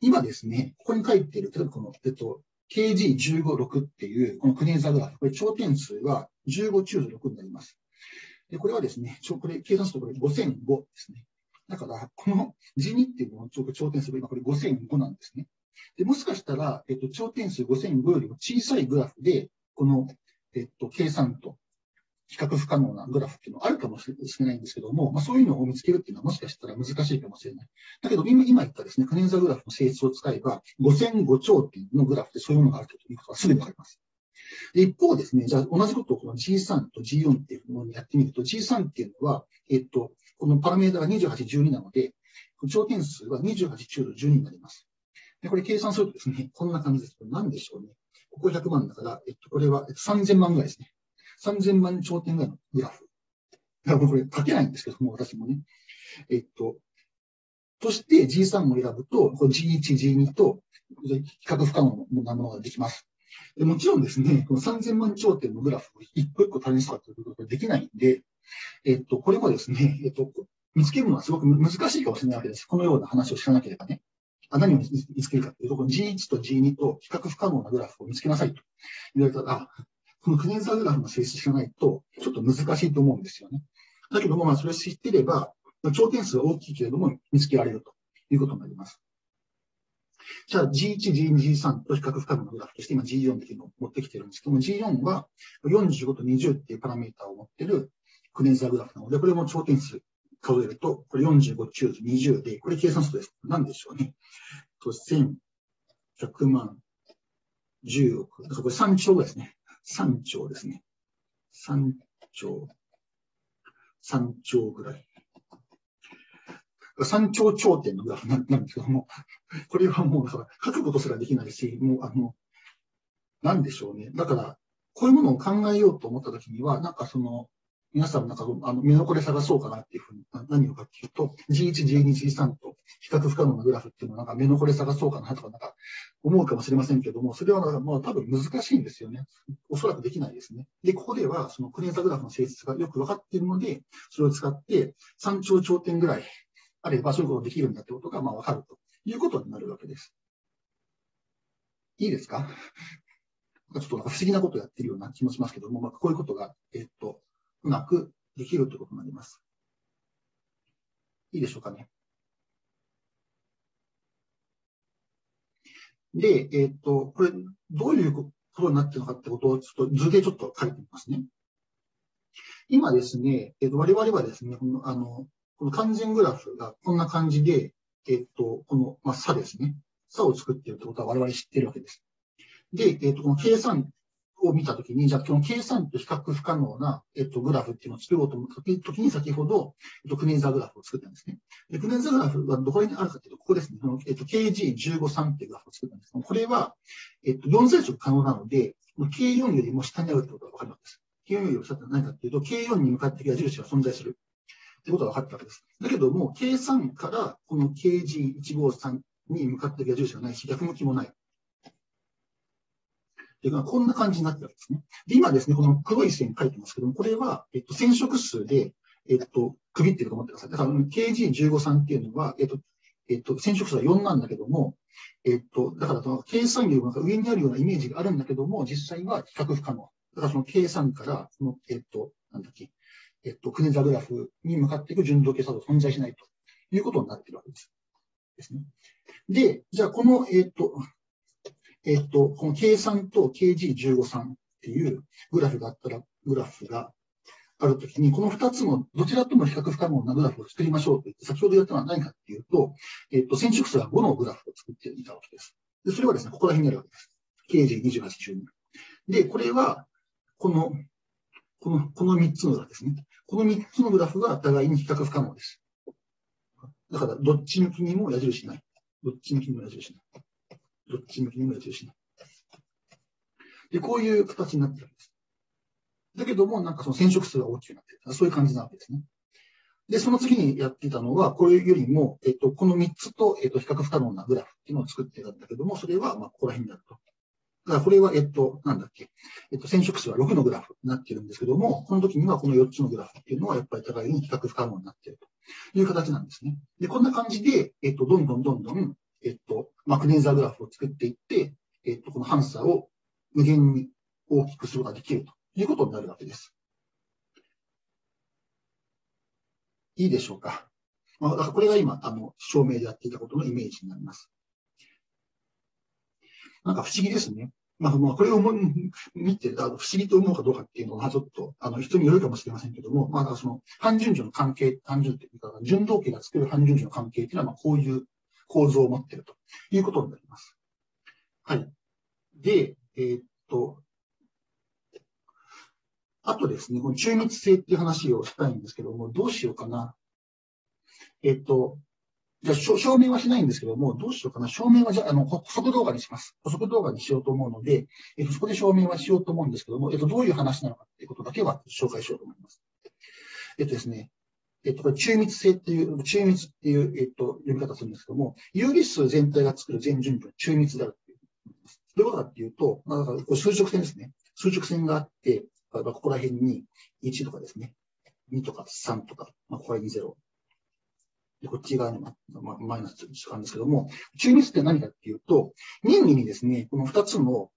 今ですね、ここに書いている、例えばこの、えっと、KG156 っていう、このクレンザグラフ、これ頂点数は15中6になります。で、これはですね、ちょこれ計算するとこれ5005ですね。だから、この G2 っていうものの頂点数が今これ5005なんですね。で、もしかしたら、えっと、頂点数5005よりも小さいグラフで、この、えっと、計算と比較不可能なグラフっていうのはあるかもしれないんですけども、まあ、そういうのを見つけるっていうのはもしかしたら難しいかもしれない。だけど、今、言ったですね、クレンザグラフの性質を使えば、5005頂点のグラフってそういうのがあるということがすぐにわかります。で一方ですね、じゃあ同じことをこの G3 と G4 っていうものにやってみると、G3 っていうのは、えっと、このパラメータが28、12なので、頂点数は28中の12になります。で、これ計算するとですね、こんな感じです。これ何でしょうね。ここ100万だから、えっと、これは3000万ぐらいですね。3000万頂点ぐらいのグラフ。だからこれ書けないんですけども、私もね。えっと、そして G3 を選ぶと、G1、G2 と比較不可能なものができます。でもちろんですね、この3000万頂点のグラフを一個一個試すかということができないんで、えっと、これもですね、えっと、見つけるのはすごく難しいかもしれないわけです。このような話を知らなければね。何を見つけるかというと、この G1 と G2 と比較不可能なグラフを見つけなさいと言われたら、このクレンザーグラフの性質知らないと、ちょっと難しいと思うんですよね。だけども、まあ、それを知っていれば、頂点数は大きいけれども見つけられるということになります。じゃあ G1、G2、G3 と比較不可能なグラフとして今 G4 っていうのを持ってきてるんですけども、G4 は45と20っていうパラメータを持ってるクレンザーグラフなので、これも頂点数数えると、これ45中20で、これ計算するとです。何でしょうね。と、1100万、10億。だからこれ3兆ですね。3兆ですね。3兆、3兆ぐらい。三兆頂点のグラフなんですけども、これはもう、だから書くことすらできないし、もう、あの、なんでしょうね。だから、こういうものを考えようと思ったときには、なんかその、皆さんなんか、あの、見残り探そうかなっていうふうに、何をかっていうと、G1、G2、G3 と比較不可能なグラフっていうのはなんか目残り探そうかなとかなんか思うかもしれませんけども、それはまあ多分難しいんですよね。おそらくできないですね。で、ここではそのクレーザグラフの性質がよくわかっているので、それを使って山頂頂点ぐらいあればそういうことができるんだってことがまあわかるということになるわけです。いいですか？ちょっとなんか不思議なことをやってるような気もしますけども、まあ、こういうことが、えっと、うまくできるということになります。いいでしょうかね。で、えっ、と、これ、どういうことになってるのかってことを、ちょっと図でちょっと書いてみますね。今ですね、えっ、と、我々はですね、この、あの、この完全グラフがこんな感じで、えっ、と、この、まあ、差ですね。差を作っているってことは我々知ってるわけです。で、えっ、と、この計算を見たときに、じゃあ、この計算と比較不可能な、えっと、グラフっていうのを作ろうと思ったときに、先ほど、えっと、クネーザーグラフを作ったんですね。で、クネーザーグラフはどこにあるかというと、ここですね。このえっと、KG153 っていうグラフを作ったんですけど、これは、えっと、4歳色可能なので、K4 よりも下にあるってことがわかるわけです。K4 よりも下って何かっていうと、K4 に向かって矢印が存在する。ってことが分かったわけです。だけども、K3 からこの KG153 に向かって矢印がないし、逆向きもない。っていうのはこんな感じになってるわけですね。で、今ですね、この黒い線書いてますけども、これは、えっと、染色数で、えっと、区切ってると思ってください。だから、KG153 っていうのは、えっと、えっと、染色数は4なんだけども、えっと、だから、計算よりも上にあるようなイメージがあるんだけども、実際は比較不可能。だからその計算から、その、えっと、なんだっけ、えっと、クネザグラフに向かっていく順動計算は存在しないということになってるわけです。ですね。で、じゃあ、この、えっと、えっと、この計算と KG153 っていうグラフがあったら、グラフがあるときに、この二つのどちらとも比較不可能なグラフを作りましょうと言って、先ほどやったのは何かっていうと、えっと、染色数は5のグラフを作っていたわけです。で、それはですね、ここら辺にあるわけです。KG28 12。で、これは、この、この、この3つのグラフですね。この3つのグラフが互いに比較不可能です。だから、どっち向きにも矢印ない。どっち向きにも矢印ない。どっち向きにも矢印ない。で、こういう形になってるんです。だけども、なんかその染色数が大きくなってる。そういう感じなわけですね。で、その次にやっていたのは、これよりも、えっと、この3つと、えっと、比較不可能なグラフっていうのを作ってたんだけども、それは、まあ、ここら辺になると。だからこれは、えっと、なんだっけ、えっと、染色数は6のグラフになってるんですけども、この時にはこの4つのグラフっていうのは、やっぱり互いに比較不可能になっているという形なんですね。で、こんな感じで、えっと、どんどんどんどん、えっと、マクネーザーグラフを作っていって、えっと、この反差を無限に大きくすることができるということになるわけです。いいでしょうか。まあ、だからこれが今、あの、証明でやっていたことのイメージになります。なんか不思議ですね。まあ、まあ、これを見て、あの不思議と思うかどうかっていうのは、ちょっと、あの、人によるかもしれませんけども、まあ、その、半順序の関係、半順というか、順動機が作る半順序の関係っていうのは、まあ、こういう構造を持っているということになります。はい。で、えー、っと、あとですね、この中密性っていう話をしたいんですけども、どうしようかな。えっと、じゃあ、証明はしないんですけども、どうしようかな。証明はじゃあ、あの、補足動画にします。補足動画にしようと思うので、えっと、そこで証明はしようと思うんですけども、えっと、どういう話なのかっていうことだけは紹介しようと思います。えっとですね、えっと、中密性っていう、中密っていう、えっと、読み方するんですけども、有理数全体が作る全順序中密であるっていう。どういうことかっていうと、まあ、数直線ですね。数直線があって、ここら辺に1とかですね、2とか3とか、まあ、ここら辺に0。で、こっち側に、ま、ま、マイナス1なんですけども、中密って何かっていうと、任意にですね、この2つの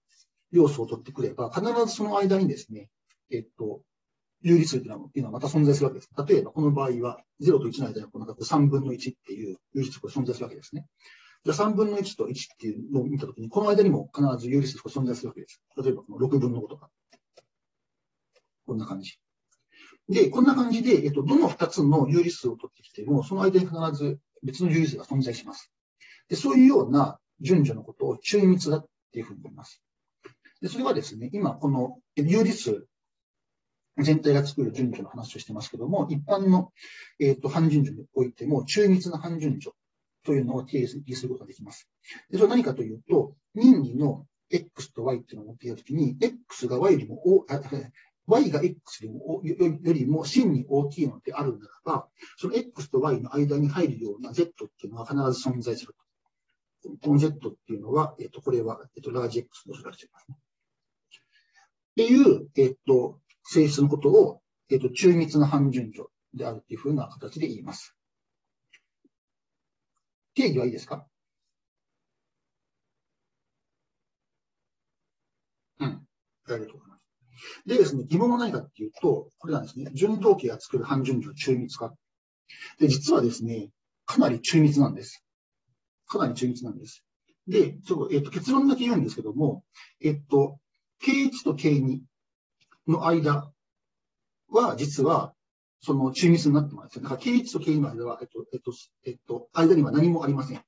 要素を取ってくれば、必ずその間にですね、えっと、有理数っていうのはまた存在するわけです。例えば、この場合は、0と1の間にこの3分の1っていう有理数が存在するわけですね。じゃあ3分の1と1っていうのを見たときに、この間にも必ず有理数が存在するわけです。例えば、この6分の5とか。こんな感じ。で、こんな感じで、えっと、どの2つの有理数を取ってきても、その間に必ず別の有理数が存在します。で、そういうような順序のことを中密だっていうふうに言います。で、それはですね、今、この有理数全体が作る順序の話をしてますけども、一般の、えっと半順序においても、中密な半順序というのを定義することができます。で、それは何かというと、任意の x と y っていうのを持っていたときに、x が y よりも y が x よりもよりも真に大きいのであるならば、その x と y の間に入るような z っていうのは必ず存在する。この z っていうのは、えっ、と、これは、えっ、と、ラージ x と知られていますね。っていう、えっ、と、性質のことを、えっ、と、中密な半順序であるっていうふうな形で言います。定義はいいですか？うん。ありがとうございます。でですね、疑問は何かっていうと、これなんですね、順動機が作る半順序中密化。で、実はですね、かなり中密なんです。かなり中密なんです。で、ちょっと、えっ、と、結論だけ言うんですけども、えっと、K1 と K2 の間は、実は、その中密になってます。だから K1 と K2 の間は、えっと、えっと、えっと、間には何もありません。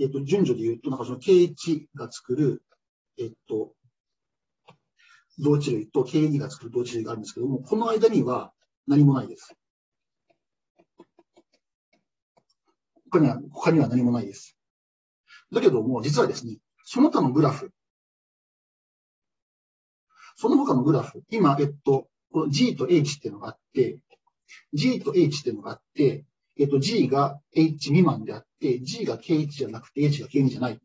えっと、順序で言うと、なんかその K1 が作る、えっと、同地類と K2 が作る同地類があるんですけども、この間には何もないです。他には、他には何もないです。だけども、実はですね、その他のグラフ、その他のグラフ、今、えっと、この G と H っていうのがあって、G と H っていうのがあって、えっと、G が H 未満であって、G が K1 じゃなくて H が K2 じゃないっ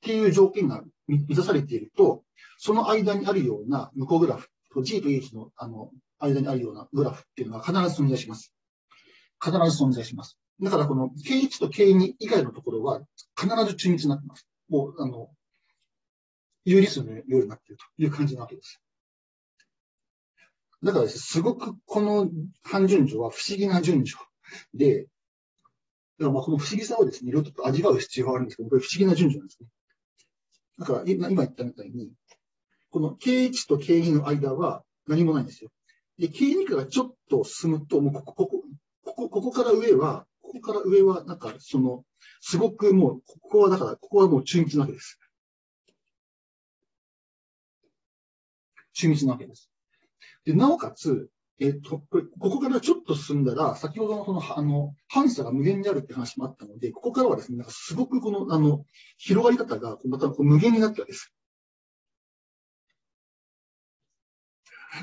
ていう条件が満たされていると、その間にあるような向こうグラフ、G と H のあの間にあるようなグラフっていうのは必ず存在します。必ず存在します。だからこの K1 と K2 以外のところは必ず中密になってます。もう、あの、有理数のようになっているという感じなわけです。だからです、すごくこの半順序は不思議な順序で、だからまあこの不思議さをですね、いろいろと味わう必要があるんですけど、これ不思議な順序なんですね。だから今言ったみたいに、この K1 と K2 の間は何もないんですよ。で、K2 からちょっと進むと、もうここ、ここ、ここ、ここから上は、ここから上は、なんか、その、すごくもう、ここはだから、ここはもう中密なわけです。中密なわけです。で、なおかつ、えっ、と、ここからちょっと進んだら、先ほどのその、あの、反射が無限にあるって話もあったので、ここからはですね、なんかすごくこの、あの、広がり方が、またこう無限になったわけです。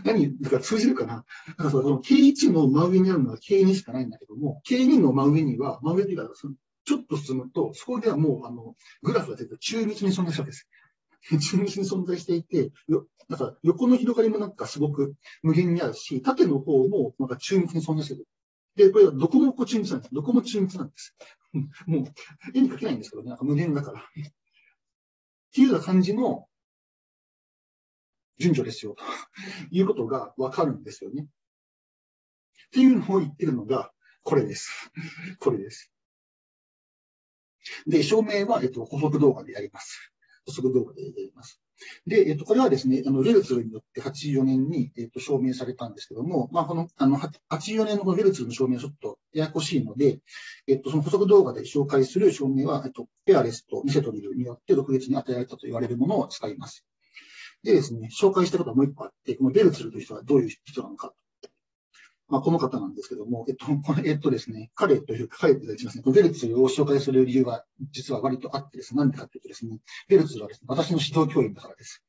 何だから通じるかな？だからその、K1 の真上にあるのは K2 しかないんだけども、K2 の真上には、真上というか、ちょっと進むと、そこではもう、あの、グラフが出て中密に存在したわけです。中密に存在していて、よだか横の広がりもなんかすごく無限にあるし、縦の方もなんか中密に存在してる。で、これはどこもこう中密なんです。どこも中密なんです。もう、絵に描けないんですけどね、なんか無限だから。っていうような感じの順序ですよ、と いうことがわかるんですよね。っていうのを言ってるのが、これです。これです。で、証明は、えっと、補足動画でやります。補足動画でやります。で、えっと、これはですね、あの、レルツルによって84年に、えっと、証明されたんですけども、まあ、この、あの、84年のこのレルツルの証明はちょっとややこしいので、えっと、その補足動画で紹介する証明は、えっと、ペアレスとミセトリルによって独立に与えられたと言われるものを使います。でですね、紹介したことはもう一個あって、このベルツルという人はどういう人なのかまあ、この方なんですけども、えっと、えっとですね、彼というか、彼と言いますね、ベルツを紹介する理由は、実は割とあってですね、なんでかっていうとですね、ベルツはですね、私の指導教員だからです。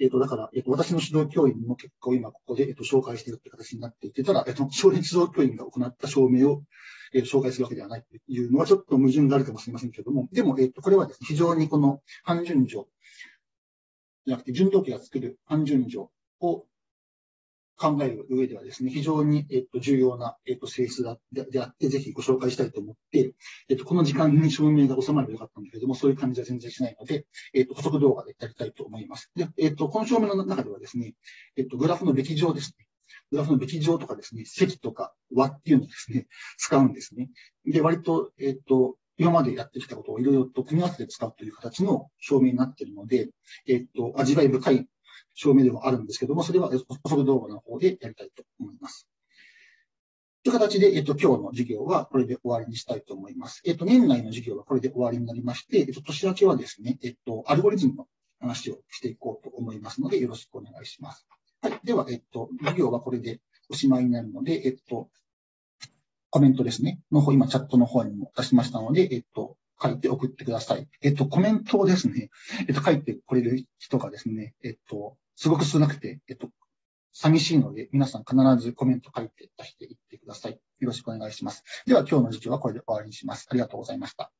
えっと、だから、えっと、私の指導教員の結果を今ここで、えっと、紹介しているって形になっていて、ただ、えっと、少年指導教員が行った証明を、えー、紹介するわけではないというのはちょっと矛盾があるかもしれませんけれども、でも、えっと、これはですね、非常にこの半順序、じゃなくて、順動機が作る半順序を考える上ではですね、非常に、えっと、重要な、えっと、性質であって、ぜひご紹介したいと思って、えっと、この時間に証明が収まればよかったんだけれども、そういう感じは全然しないので、えっと、補足動画でやりたいと思います。で、えっと、この証明の中ではですね、えっと、グラフのべき乗ですね。グラフのべき乗とかですね、積とか和っていうのをですね、使うんですね。で、割と、えっと、今までやってきたことをいろいろと組み合わせて使うという形の証明になっているので、えっと、味わい深い証明でもあるんですけども、それは補足動画の方でやりたいと思います。という形で、えっと、今日の授業はこれで終わりにしたいと思います。えっと、年内の授業はこれで終わりになりまして、えっと、年明けはですね、えっと、アルゴリズムの話をしていこうと思いますので、よろしくお願いします。はい。では、えっと、授業はこれでおしまいになるので、えっと、コメントですね、の方、今チャットの方にも出しましたので、えっと、書いて送ってください。えっと、コメントをですね、えっと、書いてこれる人がですね、えっと、すごく少なくて、えっと、寂しいので、皆さん必ずコメント書いて出していってください。よろしくお願いします。では、今日の授業はこれで終わりにします。ありがとうございました。